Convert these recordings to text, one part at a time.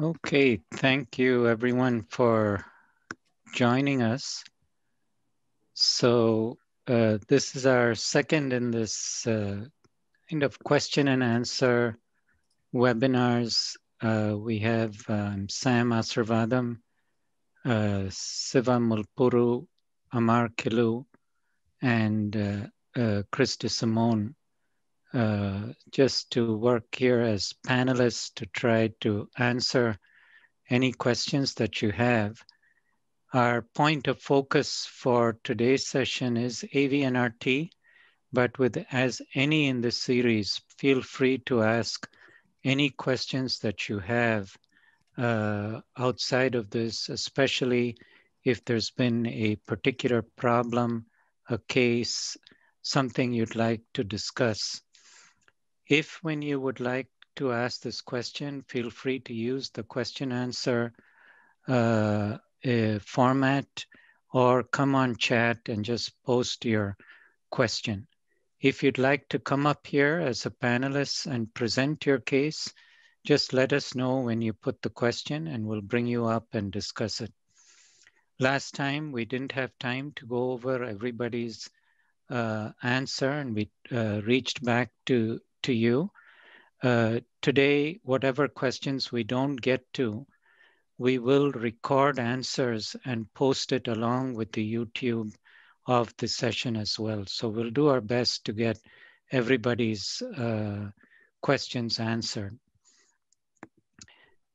Okay, thank you everyone for joining us. So uh, this is our second in this uh, kind of question and answer webinars. Uh, we have um, Sam Asirvatham, uh, Siva Mulpuru, Ammar Killu, and uh, uh, Chris Simone uh, just to work here as panelists to try to answer any questions that you have. Our point of focus for today's session is AVNRT, but with as any in this series, feel free to ask any questions that you have uh, outside of this, especially if there's been a particular problem, a case, something you'd like to discuss. If when you would like to ask this question, feel free to use the question answer uh, uh, format or come on chat and just post your question. If you'd like to come up here as a panelist and present your case, just let us know when you put the question and we'll bring you up and discuss it. Last time we didn't have time to go over everybody's uh, answer and we uh, reached back to to you. Uh, today, whatever questions we don't get to, we will record answers and post it along with the YouTube of the session as well. So we'll do our best to get everybody's uh, questions answered.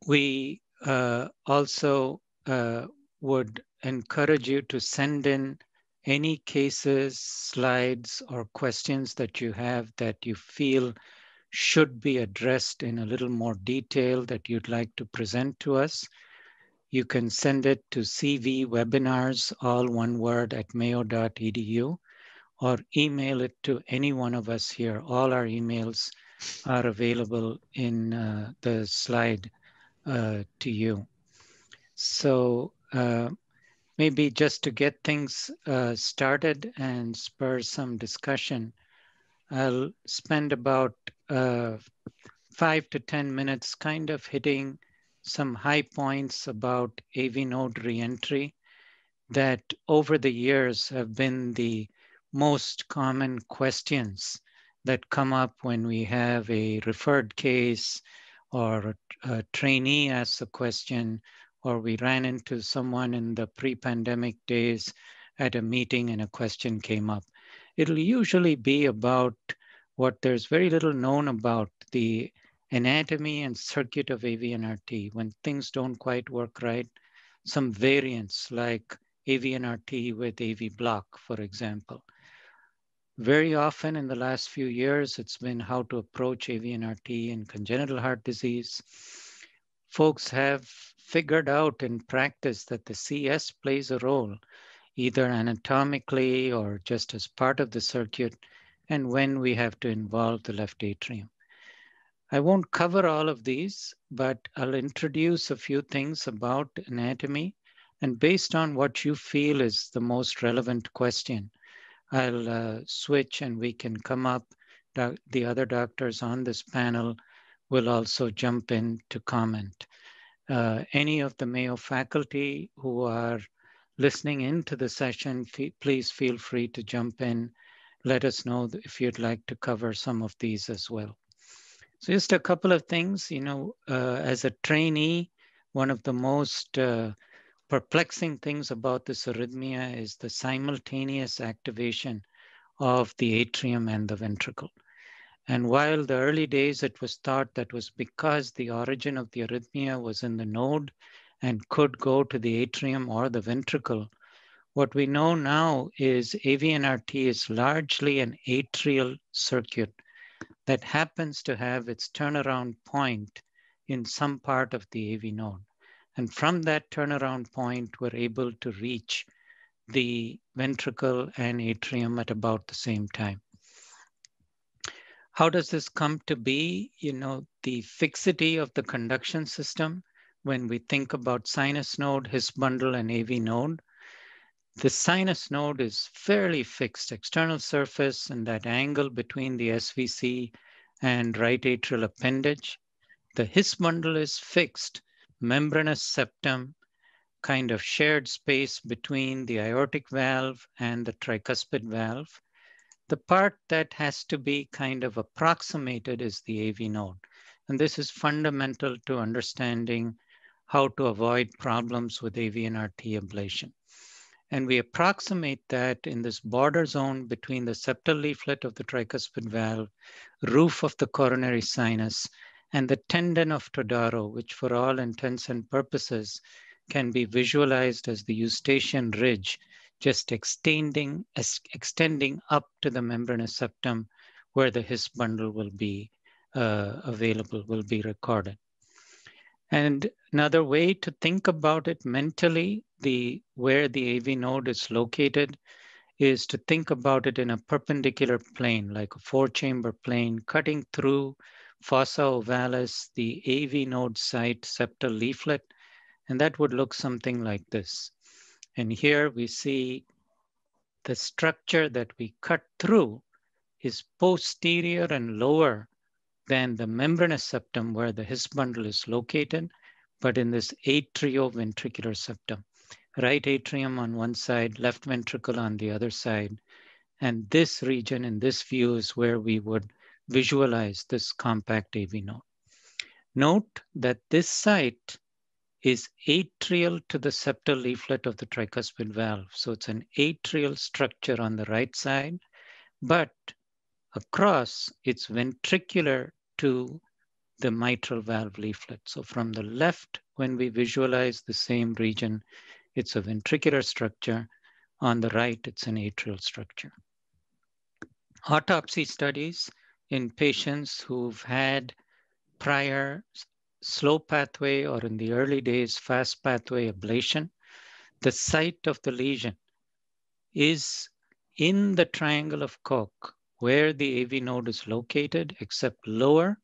We uh, also uh, would encourage you to send in any cases, slides, or questions that you have that you feel should be addressed in a little more detail that you'd like to present to us, you can send it to cvwebinars, all one word, at mayo.edu, or email it to any one of us here. All our emails are available in uh, the slide uh, to you. So uh, maybe just to get things uh, started and spur some discussion, I'll spend about uh, five to 10 minutes kind of hitting some high points about AV node reentry that over the years have been the most common questions that come up when we have a referred case or a, a trainee asks a question or we ran into someone in the pre-pandemic days at a meeting and a question came up. It'll usually be about what there's very little known about the anatomy and circuit of AVNRT. When things don't quite work right, some variants like AVNRT with AV block, for example. Very often in the last few years, it's been how to approach AVNRT in congenital heart disease. Folks have figured out in practice that the CS plays a role, either anatomically or just as part of the circuit, and when we have to involve the left atrium. I won't cover all of these, but I'll introduce a few things about anatomy. And based on what you feel is the most relevant question, I'll uh, switch and we can come up. The other doctors on this panel will also jump in to comment uh, any of the Mayo faculty who are listening into the session, please feel free to jump in. Let us know if you'd like to cover some of these as well. So just a couple of things, you know, uh, as a trainee, one of the most uh, perplexing things about this arrhythmia is the simultaneous activation of the atrium and the ventricle. And while the early days it was thought that was because the origin of the arrhythmia was in the node and could go to the atrium or the ventricle, what we know now is AVNRT is largely an atrial circuit that happens to have its turnaround point in some part of the AV node. And from that turnaround point, we're able to reach the ventricle and atrium at about the same time. How does this come to be? You know, the fixity of the conduction system when we think about sinus node, His bundle, and AV node. The sinus node is fairly fixed, external surface and that angle between the SVC and right atrial appendage. The His bundle is fixed, membranous septum kind of shared space between the aortic valve and the tricuspid valve. The part that has to be kind of approximated is the AV node. And this is fundamental to understanding how to avoid problems with AVNRT ablation. And we approximate that in this border zone between the septal leaflet of the tricuspid valve, roof of the coronary sinus, and the tendon of Todaro, which for all intents and purposes can be visualized as the eustachian ridge just extending, extending up to the membranous septum where the His bundle will be uh, available, will be recorded. And another way to think about it mentally, the where the AV node is located, is to think about it in a perpendicular plane, like a four chamber plane, cutting through fossa ovalis, the AV node site septal leaflet, and that would look something like this. And here we see the structure that we cut through is posterior and lower than the membranous septum where the His bundle is located, but in this atrioventricular septum. Right atrium on one side, left ventricle on the other side. And this region in this view is where we would visualize this compact AV node. Note that this site is atrial to the septal leaflet of the tricuspid valve. So it's an atrial structure on the right side, but across it's ventricular to the mitral valve leaflet. So from the left, when we visualize the same region, it's a ventricular structure. On the right, it's an atrial structure. Autopsy studies in patients who've had prior slow pathway or in the early days, fast pathway ablation, the site of the lesion is in the triangle of Koch where the AV node is located, except lower,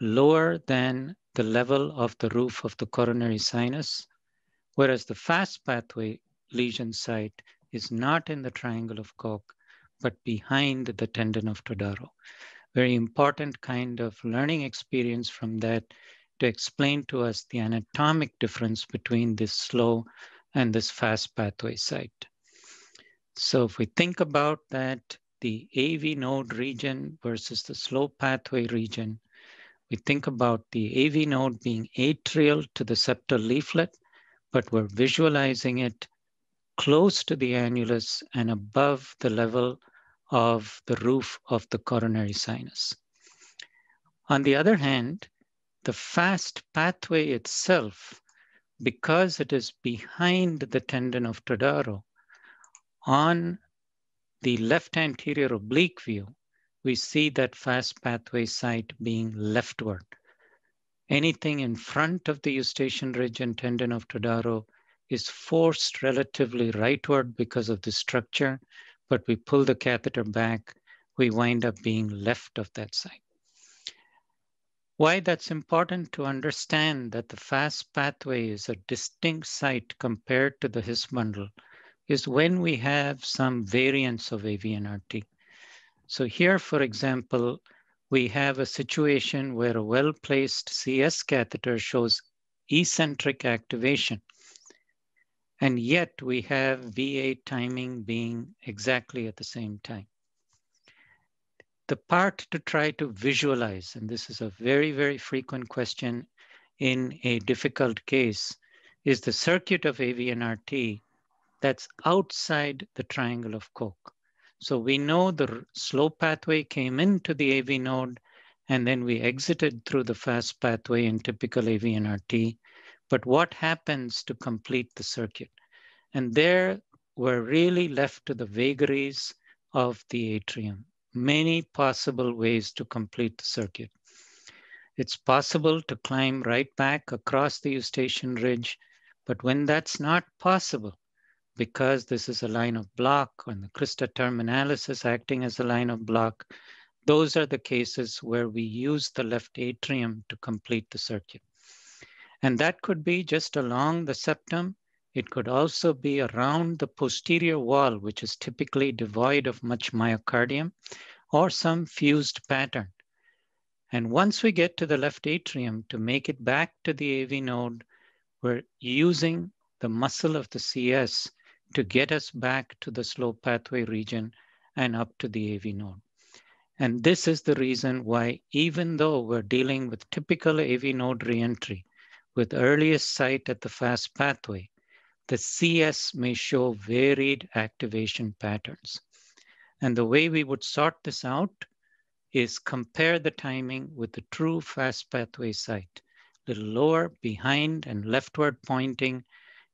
lower than the level of the roof of the coronary sinus, whereas the fast pathway lesion site is not in the triangle of Koch, but behind the tendon of Todaro very important kind of learning experience from that to explain to us the anatomic difference between this slow and this fast pathway site. So if we think about that, the AV node region versus the slow pathway region, we think about the AV node being atrial to the septal leaflet, but we're visualizing it close to the annulus and above the level of the roof of the coronary sinus. On the other hand, the fast pathway itself, because it is behind the tendon of Todaro, on the left anterior oblique view, we see that fast pathway site being leftward. Anything in front of the eustachian ridge and tendon of Todaro is forced relatively rightward because of the structure, but we pull the catheter back, we wind up being left of that site. Why that's important to understand that the fast pathway is a distinct site compared to the His bundle is when we have some variants of AVNRT. So here, for example, we have a situation where a well-placed CS catheter shows eccentric activation and yet we have VA timing being exactly at the same time. The part to try to visualize, and this is a very, very frequent question in a difficult case, is the circuit of AVNRT that's outside the triangle of Koch. So we know the slow pathway came into the AV node and then we exited through the fast pathway in typical AVNRT. But what happens to complete the circuit? And there we're really left to the vagaries of the atrium. Many possible ways to complete the circuit. It's possible to climb right back across the eustachian ridge, but when that's not possible, because this is a line of block and the crista terminalis is acting as a line of block, those are the cases where we use the left atrium to complete the circuit. And that could be just along the septum. It could also be around the posterior wall, which is typically devoid of much myocardium, or some fused pattern. And once we get to the left atrium, to make it back to the AV node, we're using the muscle of the CS to get us back to the slow pathway region and up to the AV node. And this is the reason why, even though we're dealing with typical AV node reentry with earliest site at the fast pathway, the CS may show varied activation patterns. And the way we would sort this out is compare the timing with the true fast pathway site, little lower, behind, and leftward pointing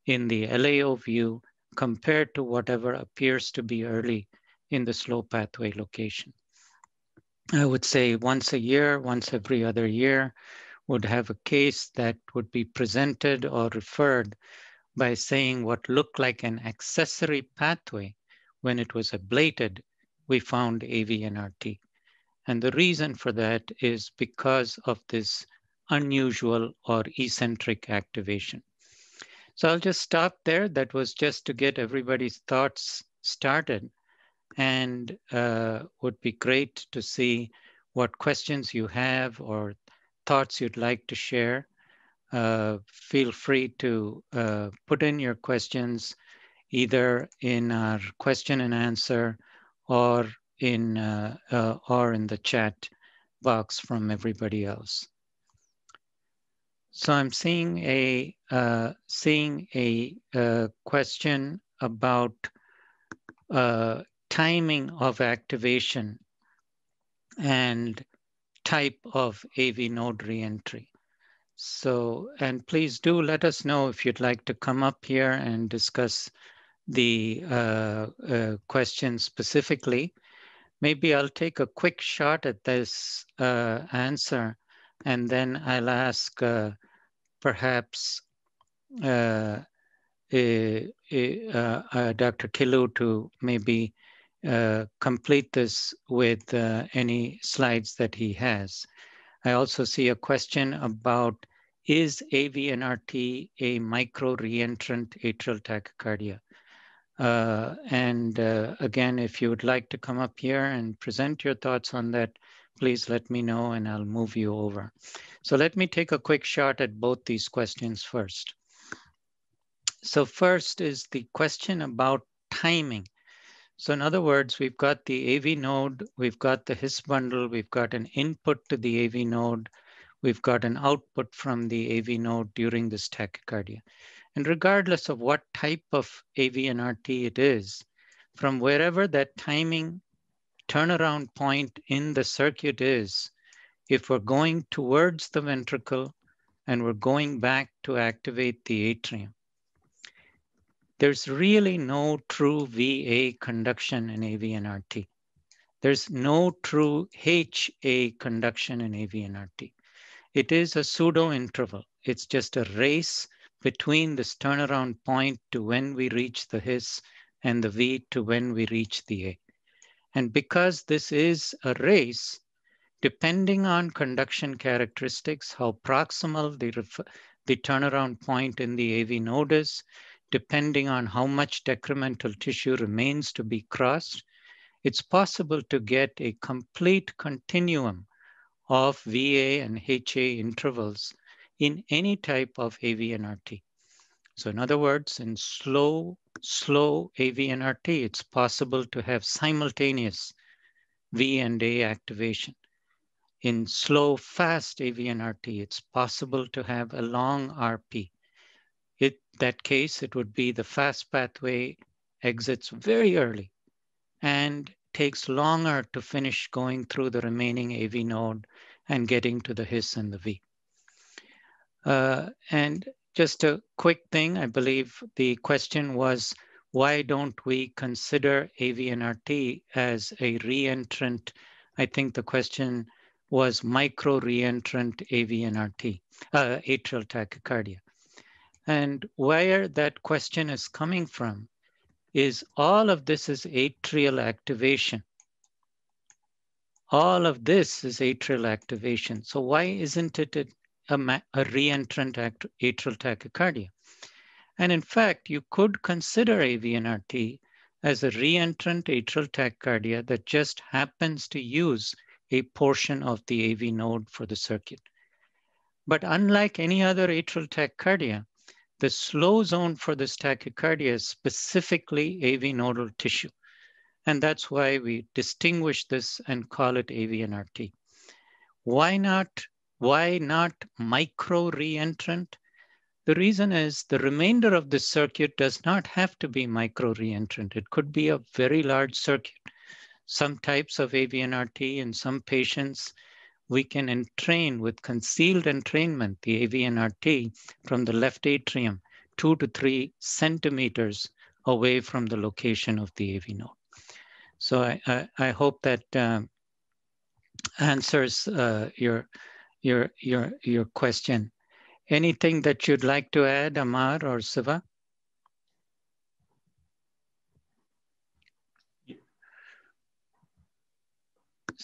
in the LAO view compared to whatever appears to be early in the slow pathway location. I would say once a year, once every other year, would have a case that would be presented or referred by saying what looked like an accessory pathway when it was ablated, we found AVNRT. And the reason for that is because of this unusual or eccentric activation. So I'll just stop there. That was just to get everybody's thoughts started and uh, would be great to see what questions you have or thoughts you'd like to share. Uh, feel free to uh, put in your questions either in our question and answer or in uh, uh, or in the chat box from everybody else. So I'm seeing a uh, seeing a uh, question about timing of activation and type of AV node reentry. So, and please do let us know if you'd like to come up here and discuss the uh, uh, question specifically. Maybe I'll take a quick shot at this uh, answer and then I'll ask uh, perhaps uh, uh, Dr. Killu to maybe uh, complete this with uh, any slides that he has. I also see a question about, is AVNRT a micro reentrant atrial tachycardia? Uh, and uh, again, if you would like to come up here and present your thoughts on that, please let me know and I'll move you over. So let me take a quick shot at both these questions first. So first is the question about timing. So in other words, we've got the AV node, we've got the His bundle, we've got an input to the AV node, we've got an output from the AV node during this tachycardia. And regardless of what type of AVNRT it is, from wherever that timing turnaround point in the circuit is, if we're going towards the ventricle and we're going back to activate the atrium, there's really no true VA conduction in AVNRT. There's no true HA conduction in AVNRT. It is a pseudo interval. It's just a race between this turnaround point to when we reach the His and the V to when we reach the A. And because this is a race, depending on conduction characteristics, how proximal the, the turnaround point in the AV node is, depending on how much decremental tissue remains to be crossed, it's possible to get a complete continuum of VA and HA intervals in any type of AVNRT. So in other words, in slow, slow AVNRT, it's possible to have simultaneous V and A activation. In slow, fast AVNRT, it's possible to have a long RP it, that case, it would be the fast pathway exits very early and takes longer to finish going through the remaining AV node and getting to the His and the V. Uh, and just a quick thing, I believe the question was, why don't we consider AVNRT as a reentrant? I think the question was micro reentrant AVNRT, uh, atrial tachycardia. And where that question is coming from is all of this is atrial activation. All of this is atrial activation. So why isn't it a, a, reentrant atrial tachycardia? And in fact, you could consider AVNRT as a reentrant atrial tachycardia that just happens to use a portion of the AV node for the circuit. But unlike any other atrial tachycardia, the slow zone for this tachycardia is specifically AV nodal tissue. And that's why we distinguish this and call it AVNRT. Why not, why not micro reentrant? The reason is the remainder of the circuit does not have to be micro reentrant. It could be a very large circuit. Some types of AVNRT in some patients, we can entrain with concealed entrainment, the AVNRT from the left atrium, two to three centimeters away from the location of the AV node. So I, I, I hope that um, answers uh, your, your, your, your question. Anything that you'd like to add, Ammar or Siva?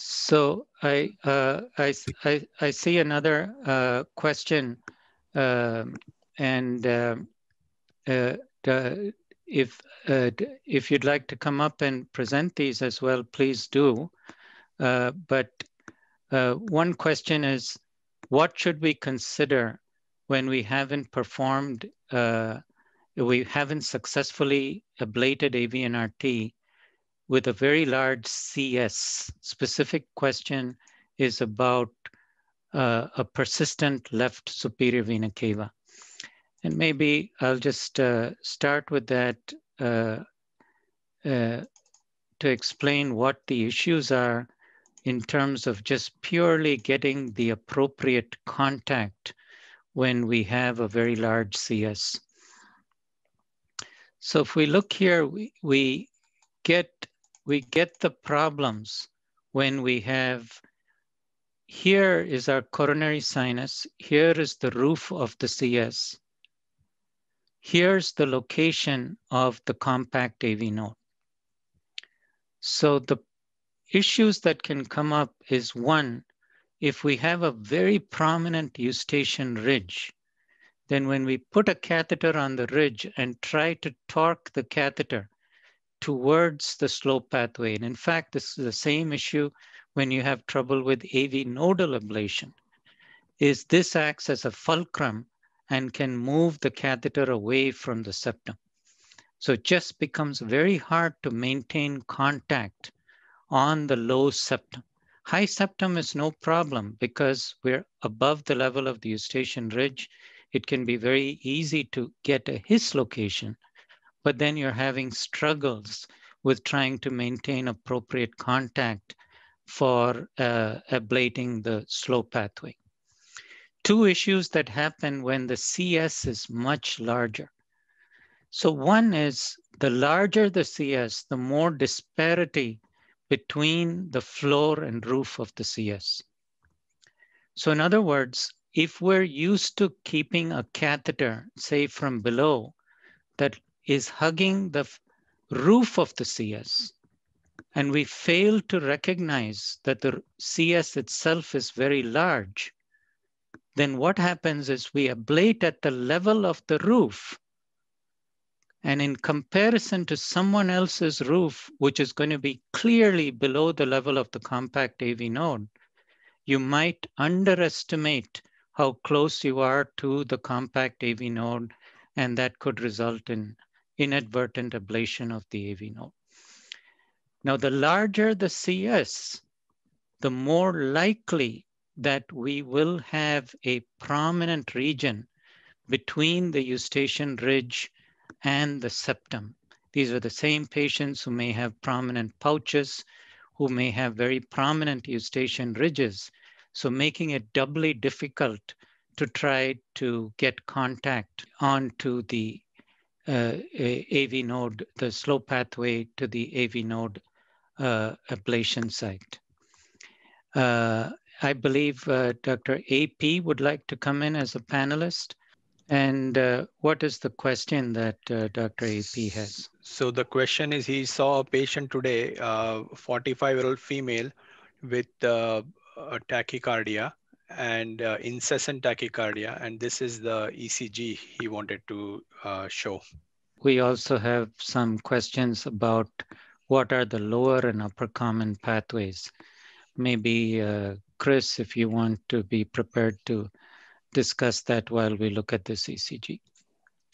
So I, uh, I, I, I, see another uh, question, um, and um, uh, if uh, if you'd like to come up and present these as well, please do. Uh, but one question is, what should we consider when we haven't performed, we haven't successfully ablated AVNRT with a very large CS. Specific question is about uh, a persistent left superior vena cava. And maybe I'll just uh, start with that uh, uh to explain what the issues are in terms of just purely getting the appropriate contact when we have a very large CS. So if we look here, we, we get we get the problems when we have, here is our coronary sinus, here is the roof of the CS. Here's the location of the compact AV node. So the issues that can come up is one, if we have a very prominent eustachian ridge, then when we put a catheter on the ridge and try to torque the catheter, towards the slow pathway. And in fact, this is the same issue when you have trouble with AV nodal ablation, is this acts as a fulcrum and can move the catheter away from the septum. So it just becomes very hard to maintain contact on the low septum. High septum is no problem because we're above the level of the eustachian ridge. It can be very easy to get a His location but then you're having struggles with trying to maintain appropriate contact for uh, ablating the slow pathway. Two issues that happen when the CS is much larger. So one is the larger the CS, the more disparity between the floor and roof of the CS. So in other words, if we're used to keeping a catheter, say from below, that is hugging the roof of the CS. And we fail to recognize that the CS itself is very large. Then what happens is we ablate at the level of the roof. And in comparison to someone else's roof, which is going to be clearly below the level of the compact AV node, you might underestimate how close you are to the compact AV node, and that could result in inadvertent ablation of the AV node. Now, the larger the CS, the more likely that we will have a prominent region between the eustachian ridge and the septum. These are the same patients who may have prominent pouches, who may have very prominent eustachian ridges. So making it doubly difficult to try to get contact onto the AV node, the slow pathway to the AV node uh, ablation site. Uh, I believe Dr. AP would like to come in as a panelist. And uh, what is the question that uh, Dr. AP has? So the question is, he saw a patient today, 45-year-old female with tachycardia and uh, incessant tachycardia, and this is the ECG he wanted to uh, show. We also have some questions about what are the lower and upper common pathways. maybe uh, Chris, if you want to be prepared to discuss that while we look at this ECG.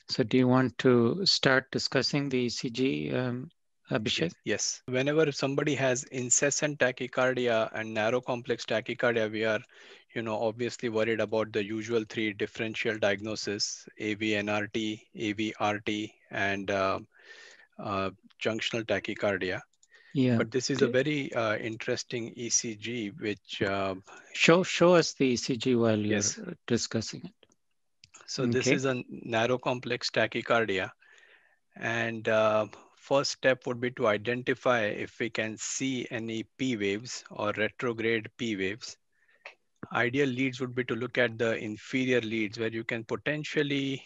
So do you want to start discussing the ECG, um, Abhishek? Yes. Whenever somebody has incessant tachycardia and narrow complex tachycardia, we are, you know, obviously worried about the usual three differential diagnosis, AVNRT, AVRT, and uh, uh, junctional tachycardia. Yeah. But this is a very uh, interesting ECG, which uh, show show us the ECG while you're discussing it. So this is a narrow complex tachycardia. And uh, first step would be to identify if we can see any P waves or retrograde P waves. Ideal leads would be to look at the inferior leads where you can potentially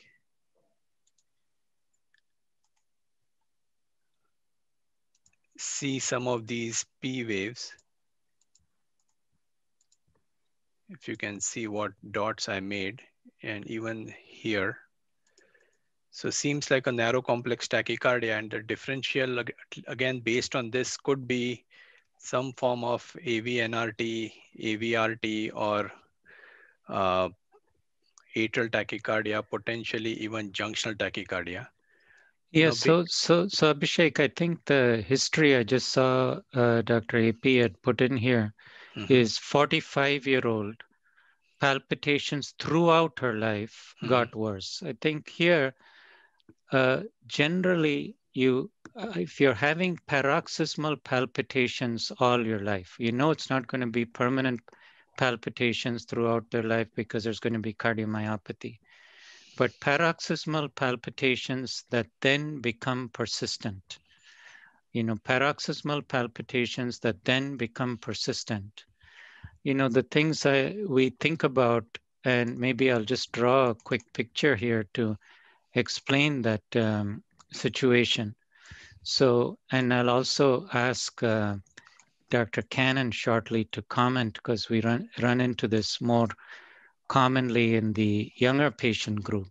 see some of these P waves. If you can see what dots I made and even here. So it seems like a narrow complex tachycardia and the differential again based on this could be some form of AVNRT, AVRT or uh, atrial tachycardia, potentially even junctional tachycardia. Yeah, so so so Abhishek, I think the history I just saw uh, Dr. AP had put in here Mhm. is 45 year old palpitations throughout her life Mhm. got worse. I think here, uh, generally, you uh, if you're having paroxysmal palpitations all your life, you know it's not going to be permanent palpitations throughout their life because there's going to be cardiomyopathy. But paroxysmal palpitations that then become persistent, you know, paroxysmal palpitations that then become persistent you know the things I, we think about and maybe i'll just draw a quick picture here to explain that um, situation so and i'll also ask uh, dr cannon shortly to comment because we run run into this more commonly in the younger patient group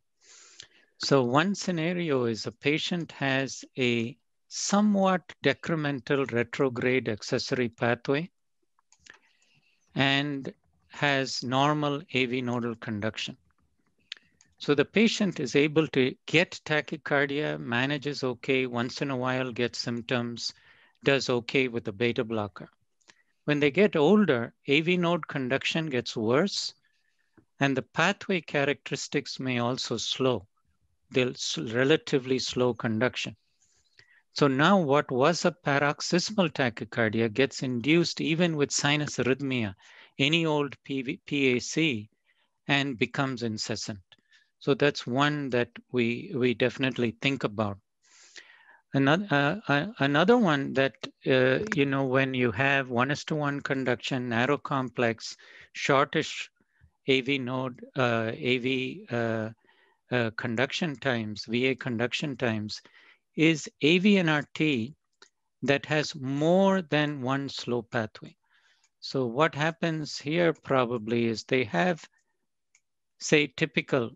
so one scenario is a patient has a somewhat decremental retrograde accessory pathway and has normal AV nodal conduction. So the patient is able to get tachycardia, manages okay, once in a while gets symptoms, does okay with the beta blocker. When they get older, AV node conduction gets worse, and the pathway characteristics may also slow. They'll relatively slow conduction. So now what was a paroxysmal tachycardia gets induced even with sinus arrhythmia, any old PV, PAC, and becomes incessant. So that's one that we we definitely think about. Another uh, uh, another one that uh, you know when you have one is to one conduction, narrow complex, shortish AV node, uh, AV uh, uh, conduction times, VA conduction times, is AVNRT that has more than one slow pathway. So what happens here probably is they have, say, typical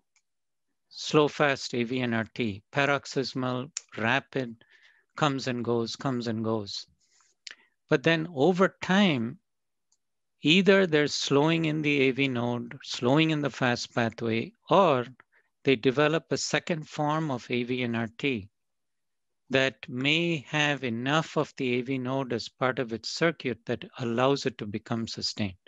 slow fast AVNRT, paroxysmal, rapid, comes and goes, comes and goes. But then over time, either they're slowing in the AV node, slowing in the fast pathway, or they develop a second form of AVNRT that may have enough of the AV node as part of its circuit that allows it to become sustained.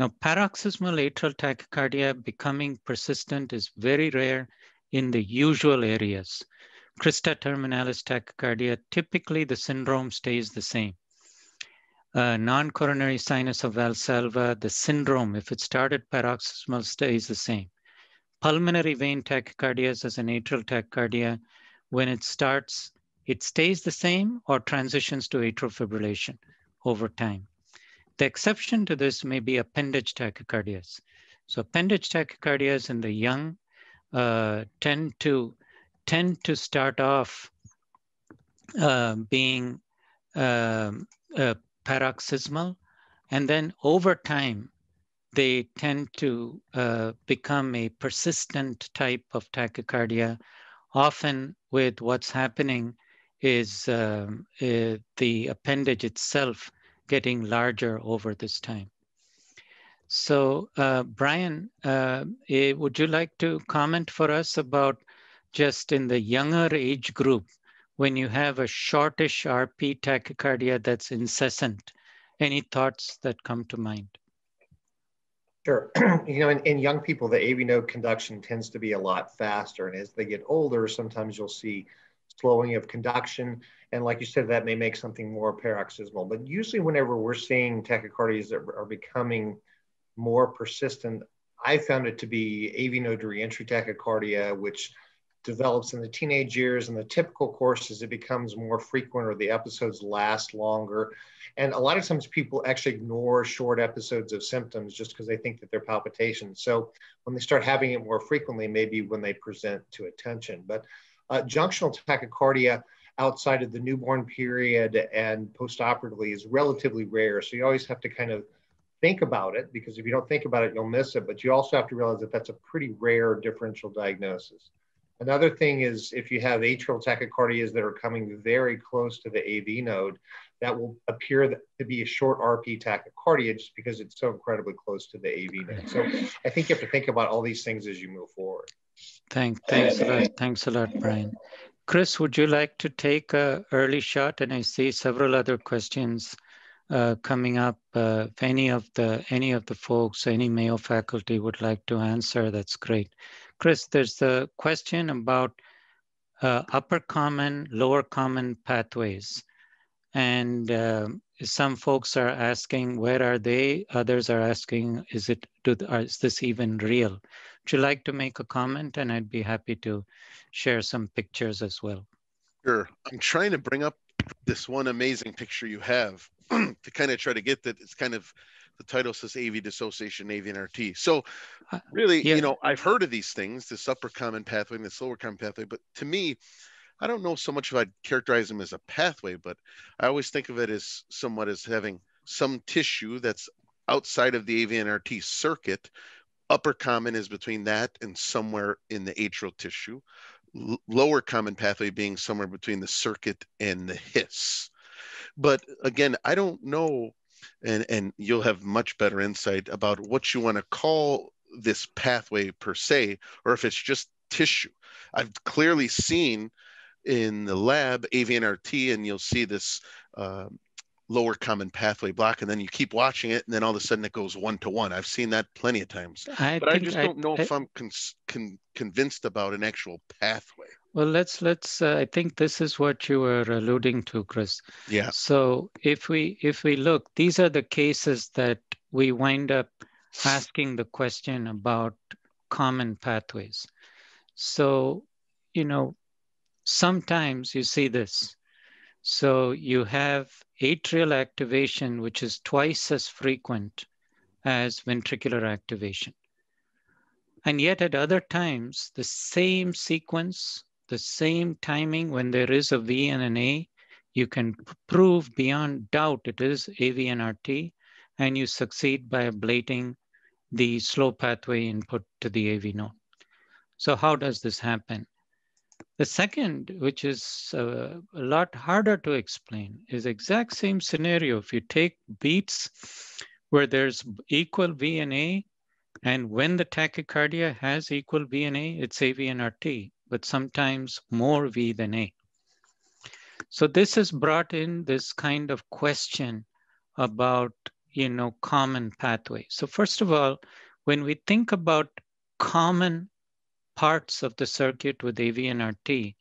Now, paroxysmal atrial tachycardia becoming persistent is very rare in the usual areas. Crista terminalis tachycardia, typically the syndrome stays the same. Uh, non-coronary sinus of Valsalva, the syndrome, if it started paroxysmal, stays the same. Pulmonary vein tachycardias as an atrial tachycardia, when it starts, it stays the same or transitions to atrial fibrillation over time. The exception to this may be appendage tachycardias. So appendage tachycardias in the young uh, tend to tend to start off uh, being uh, paroxysmal, and then over time they tend to uh, become a persistent type of tachycardia. Often, with what's happening is um, uh, the appendage itself getting larger over this time. So uh, Bryan, uh, eh, would you like to comment for us about just in the younger age group, when you have a shortish RP tachycardia that's incessant, any thoughts that come to mind? Sure. you know, in, in, young people, the AV node conduction tends to be a lot faster. And as they get older, sometimes you'll see slowing of conduction. And like you said, that may make something more paroxysmal. But usually, whenever we're seeing tachycardias that are becoming more persistent. I found it to be AV node reentry tachycardia, which develops in the teenage years. And the typical course is it becomes more frequent or the episodes last longer. And a lot of times people actually ignore short episodes of symptoms just because they think that they're palpitations. So when they start having it more frequently, maybe when they present to attention. But uh, junctional tachycardia outside of the newborn period and postoperatively is relatively rare. So you always have to kind of think about it because if you don't think about it, you'll miss it. But you also have to realize that that's a pretty rare differential diagnosis. Another thing is if you have atrial tachycardias that are coming very close to the AV node, that will appear to be a short RP tachycardia just because it's so incredibly close to the AV node. So I think you have to think about all these things as you move forward. Thank, thanks a lot. Thanks a lot, Bryan. Chris, would you like to take a early shot? And I see several other questions uh, coming up. Uh, if any of the any of the folks, any Mayo faculty would like to answer, that's great. Chris, there's a question about uh, upper common, lower common pathways. And uh, some folks are asking, where are they? Others are asking, is it, do, is this even real? Would you like to make a comment? And I'd be happy to share some pictures as well. Sure. I'm trying to bring up this one amazing picture you have to kind of try to get that it's kind of the title says AV dissociation, AV NRT. So uh, really, yeah. you know, I've heard of these things, this upper common pathway and this lower common pathway, but to me, I don't know so much if I'd characterize them as a pathway, but I always think of it as somewhat as having some tissue that's outside of the AV NRT circuit. Upper common is between that and somewhere in the atrial tissue lower common pathway being somewhere between the circuit and the His. But again, I don't know, and, and you'll have much better insight about what you want to call this pathway per se, or if it's just tissue. I've clearly seen in the lab AVNRT, and you'll see this uh, lower common pathway block and then you keep watching it and then all of a sudden it goes one to one i've seen that plenty of times. I but i just don't know I, if i'm con- con- convinced about an actual pathway. Well let's let's uh, i think this is what you were alluding to chris. Yeah. So if we if we look these are the cases that we wind up asking the question about common pathways. So you know sometimes you see this so you have atrial activation, which is twice as frequent as ventricular activation. And yet at other times, the same sequence, the same timing, when there is a V and an A, you can prove beyond doubt it is AVNRT, and you succeed by ablating the slow pathway input to the AV node. So how does this happen? The second, which is uh, a lot harder to explain, is exact same scenario. If you take beats where there's equal V and A, and when the tachycardia has equal V and A, it's AVNRT, but sometimes more V than A. So this has brought in this kind of question about, you know, common pathway. So first of all, when we think about common parts of the circuit with AVNRT,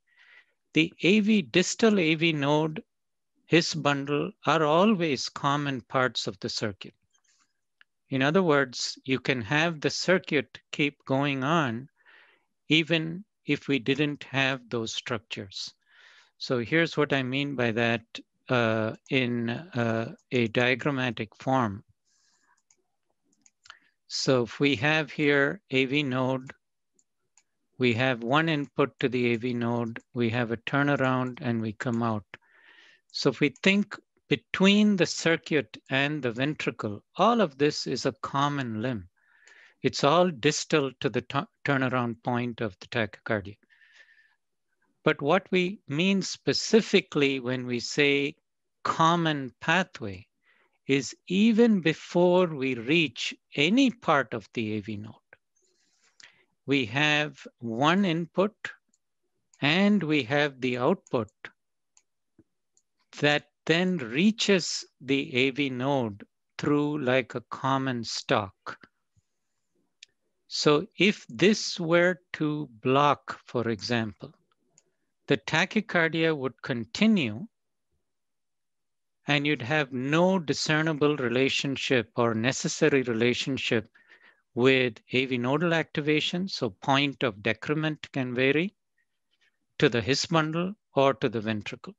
the AV distal AV node, His bundle are always common parts of the circuit. In other words, you can have the circuit keep going on even if we didn't have those structures. So here's what I mean by that uh, in uh, a diagrammatic form. So if we have here AV node we have one input to the AV node, we have a turnaround and we come out. So if we think between the circuit and the ventricle, all of this is a common limb. It's all distal to the turnaround point of the tachycardia. But what we mean specifically when we say common pathway is even before we reach any part of the AV node, we have one input and we have the output that then reaches the AV node through like a common stalk. So if this were to block, for example, the tachycardia would continue and you'd have no discernible relationship or necessary relationship with AV nodal activation. So point of decrement can vary to the His bundle or to the ventricle.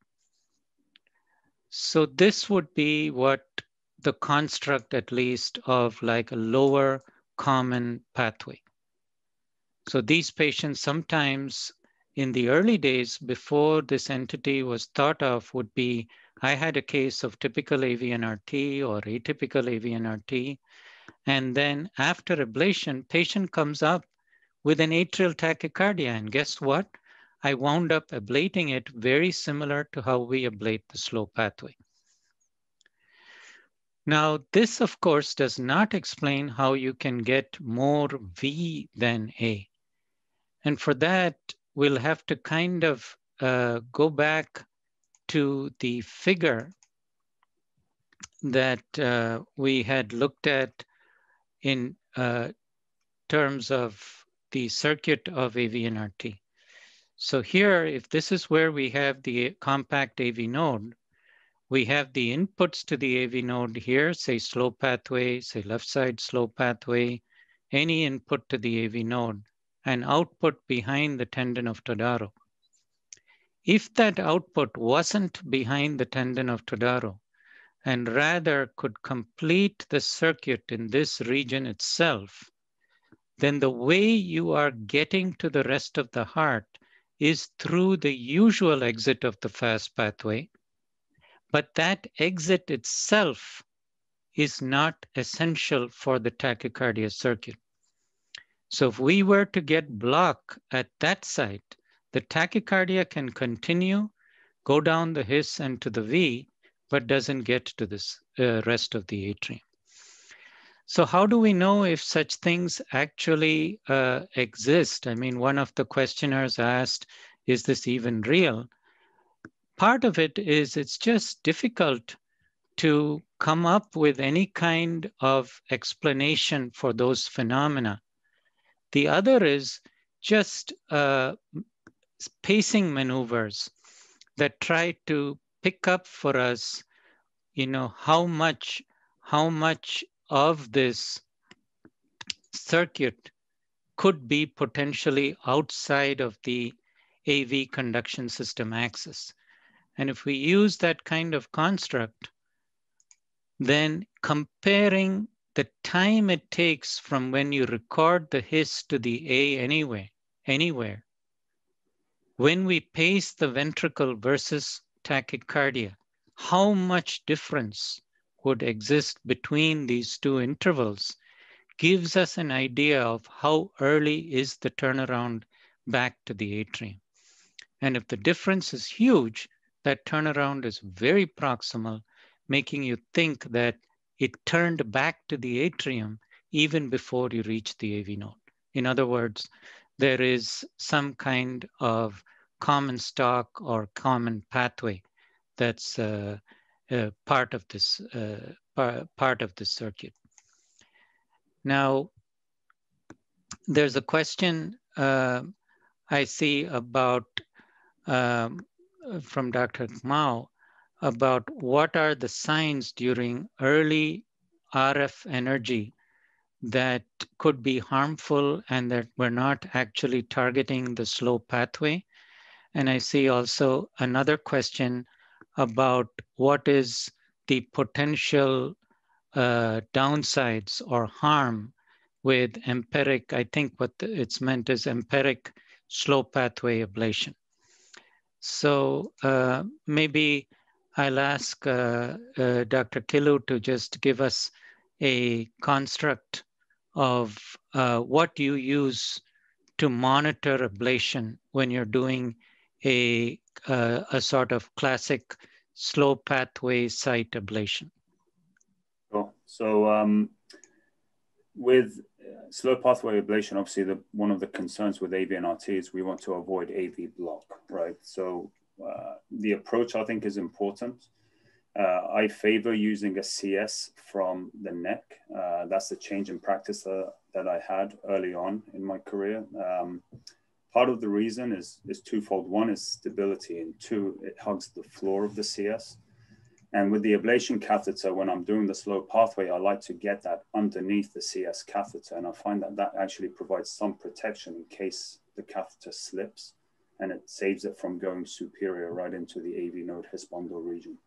So this would be what the construct at least of like a lower common pathway. So these patients sometimes in the early days before this entity was thought of would be, I had a case of typical AVNRT or atypical AVNRT. And then after ablation, patient comes up with an atrial tachycardia. And guess what? I wound up ablating it very similar to how we ablate the slow pathway. Now, this of course does not explain how you can get more V than A. And for that, we'll have to kind of uh, go back to the figure that uh, we had looked at in uh, terms of the circuit of AVNRT. So here, if this is where we have the compact AV node, we have the inputs to the AV node here, say slow pathway, say left side slow pathway, any input to the AV node, and output behind the tendon of Todaro. If that output wasn't behind the tendon of Todaro, and rather could complete the circuit in this region itself, then the way you are getting to the rest of the heart is through the usual exit of the fast pathway, but that exit itself is not essential for the tachycardia circuit. So if we were to get block at that site, the tachycardia can continue, go down the His and to the V, but doesn't get to this uh, rest of the atrium. So how do we know if such things actually uh, exist? I mean, one of the questioners asked, is this even real? Part of it is it's just difficult to come up with any kind of explanation for those phenomena. The other is just uh, pacing maneuvers that try to pick up for us, you know, how much, how much of this circuit could be potentially outside of the AV conduction system axis. And if we use that kind of construct, then comparing the time it takes from when you record the His to the A anyway, anywhere, when we pace the ventricle versus tachycardia, how much difference would exist between these two intervals gives us an idea of how early is the turnaround back to the atrium. And if the difference is huge, that turnaround is very proximal, making you think that it turned back to the atrium even before you reach the AV node. In other words, there is some kind of common stalk or common pathway that's uh, uh, part of this uh, par part of this circuit. Now, there's a question uh, I see about um, from Dr. Mao about what are the signs during early RF energy that could be harmful and that we're not actually targeting the slow pathway. And I see also another question about what is the potential uh, downsides or harm with empiric, I think what it's meant is empiric slow pathway ablation. So uh, maybe I'll ask uh, uh, Dr. Killu to just give us a construct of uh, what you use to monitor ablation when you're doing a, uh, a sort of classic slow pathway site ablation. So um, with slow pathway ablation, obviously the, one of the concerns with AVNRT is we want to avoid AV block, right? So uh, the approach I think is important. Uh, I favor using a CS from the neck. Uh, that's the change in practice uh, that I had early on in my career. Um, part of the reason is, is twofold. One is stability, and two, it hugs the floor of the CS. And with the ablation catheter, when I'm doing the slow pathway, I like to get that underneath the CS catheter. And I find that that actually provides some protection in case the catheter slips and it saves it from going superior right into the AV node His bundle region.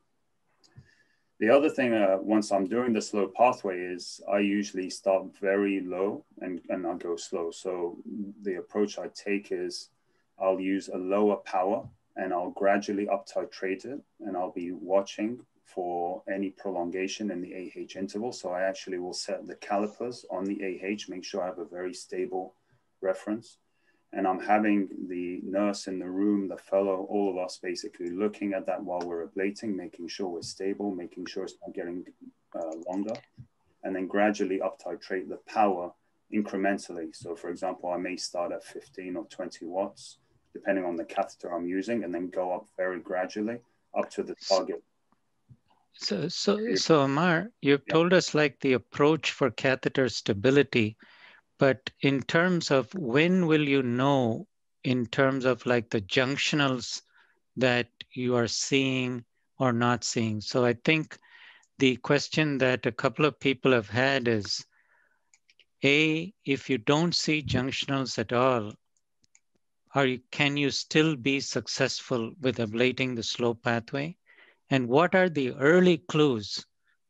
The other thing, uh, once I'm doing the slow pathway is I usually start very low and, and I'll go slow. So the approach I take is I'll use a lower power and I'll gradually up titrate it and I'll be watching for any prolongation in the AH interval. So I actually will set the calipers on the AH, make sure I have a very stable reference. And I'm having the nurse in the room, the fellow, all of us basically looking at that while we're ablating, making sure we're stable, making sure it's not getting uh, longer, and then gradually up titrate the power incrementally. So for example, I may start at 15 or 20 watts, depending on the catheter I'm using, and then go up very gradually up to the target so, so, so Ammar, you've yeah. told us like the approach for catheter stability, but in terms of when will you know, in terms of like the junctionals that you are seeing or not seeing? So I think the question that a couple of people have had is, A, if you don't see junctionals at all, are you, can you still be successful with ablating the slow pathway? And what are the early clues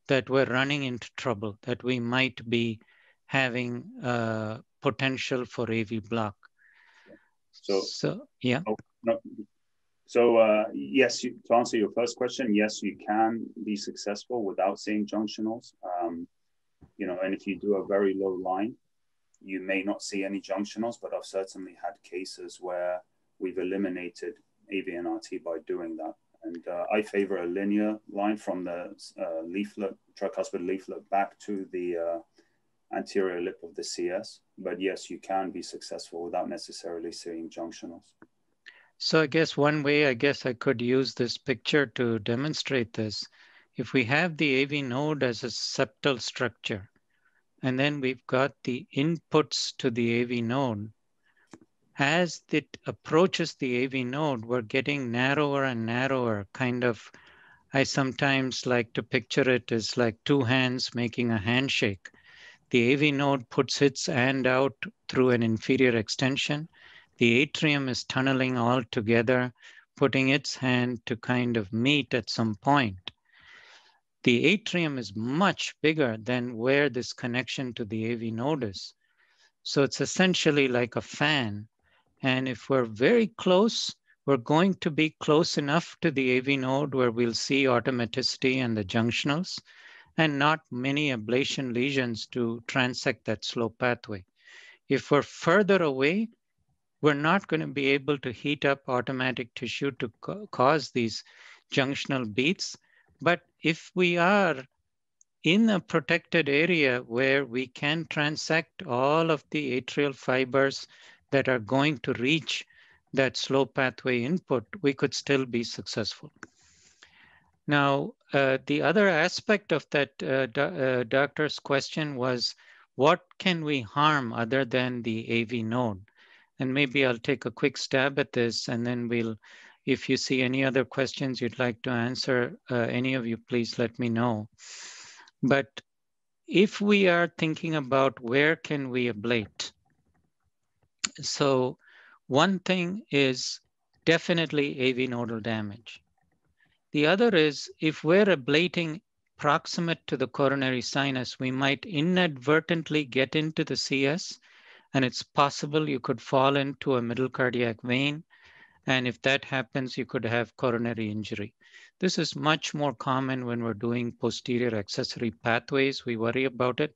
that we're running into trouble, that we might be having uh, potential for AV block? So, so yeah. Oh, no. So uh, yes, you, to answer your first question, yes, you can be successful without seeing junctionals. Um, you know, and if you do a very low line, you may not see any junctionals, but I've certainly had cases where we've eliminated AVNRT by doing that. And uh, I favor a linear line from the uh, leaflet, tricuspid leaflet back to the uh, anterior lip of the CS. But yes, you can be successful without necessarily seeing junctionals. So I guess one way, I guess I could use this picture to demonstrate this. If we have the AV node as a septal structure, and then we've got the inputs to the AV node, as it approaches the AV node, we're getting narrower and narrower, kind of, I sometimes like to picture it as like two hands making a handshake. The AV node puts its hand out through an inferior extension. The atrium is tunneling all together, putting its hand to kind of meet at some point. The atrium is much bigger than where this connection to the AV node is. So it's essentially like a fan and if we're very close, we're going to be close enough to the AV node where we'll see automaticity and the junctionals and not many ablation lesions to transect that slow pathway. If we're further away, we're not going to be able to heat up automatic tissue to cause these junctional beats. But if we are in a protected area where we can transect all of the atrial fibers that are going to reach that slow pathway input, we could still be successful. Now, uh, the other aspect of that uh, do, uh, doctor's question was, what can we harm other than the AV node? And maybe I'll take a quick stab at this and then we'll, if you see any other questions you'd like to answer, uh, any of you, please let me know. But if we are thinking about where can we ablate, so one thing is definitely AV nodal damage. The other is if we're ablating proximate to the coronary sinus, we might inadvertently get into the CS and it's possible you could fall into a middle cardiac vein. And if that happens, you could have coronary injury. This is much more common when we're doing posterior accessory pathways. We worry about it.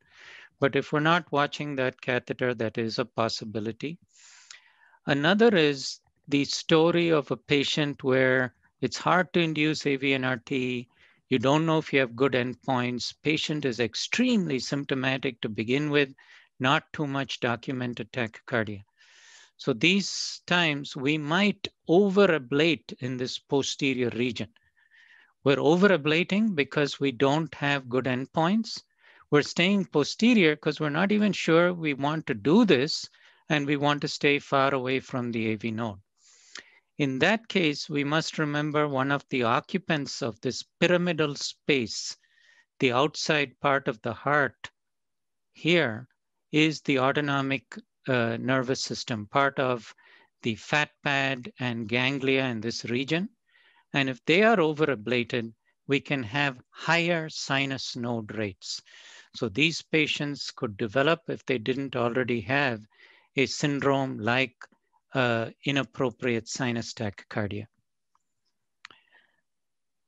But if we're not watching that catheter, that is a possibility. Another is the story of a patient where it's hard to induce AVNRT. You don't know if you have good endpoints. Patient is extremely symptomatic to begin with, not too much documented tachycardia. So these times we might overablate in this posterior region. We're overablating because we don't have good endpoints. We're staying posterior because we're not even sure we want to do this and we want to stay far away from the AV node. In that case, we must remember one of the occupants of this pyramidal space, the outside part of the heart here is the autonomic uh, nervous system, part of the fat pad and ganglia in this region. And if they are overablated, we can have higher sinus node rates. So these patients could develop, if they didn't already have, a syndrome like uh, inappropriate sinus tachycardia.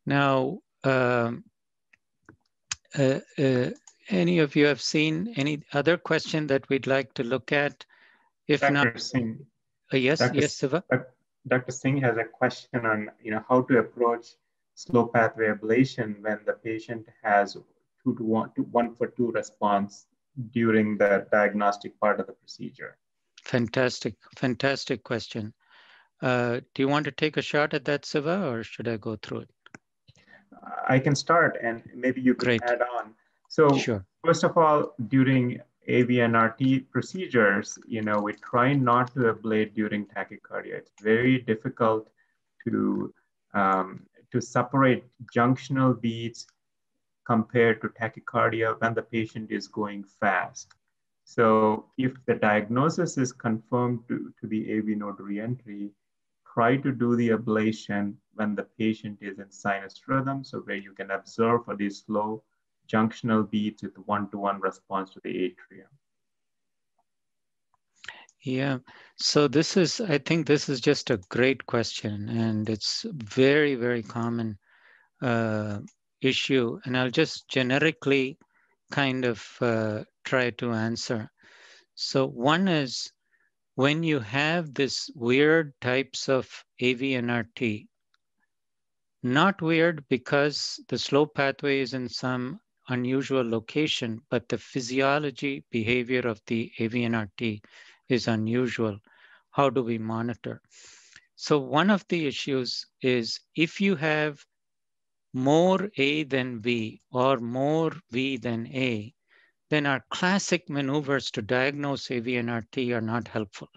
Now, um, uh, uh, any of you have seen any other question that we'd like to look at? If Dr. not, Singh. Uh, yes, Dr. yes, Siva. Dr. Singh has a question on you know how to approach slow pathway ablation when the patient has two to one, to one for two response during the diagnostic part of the procedure. Fantastic, fantastic question. Uh, do you want to take a shot at that, Siva, or should I go through it? I can start and maybe you can Great. add on. So sure. first of all, during AVNRT procedures, you know, we try not to ablate during tachycardia. It's very difficult to, um, to separate junctional beats compared to tachycardia when the patient is going fast. So if the diagnosis is confirmed to, to be AV node reentry, try to do the ablation when the patient is in sinus rhythm, so where you can observe for these slow junctional beats with one-to-one response to the atrium. Yeah, so this is, I think this is just a great question and it's very, very common uh, issue. And I'll just generically kind of uh, try to answer. So one is when you have this weird types of AVNRT, not weird because the slow pathway is in some unusual location, but the physiology behavior of the AVNRT is unusual. How do we monitor? So one of the issues is if you have more A than V or more V than A, then our classic maneuvers to diagnose AVNRT are not helpful.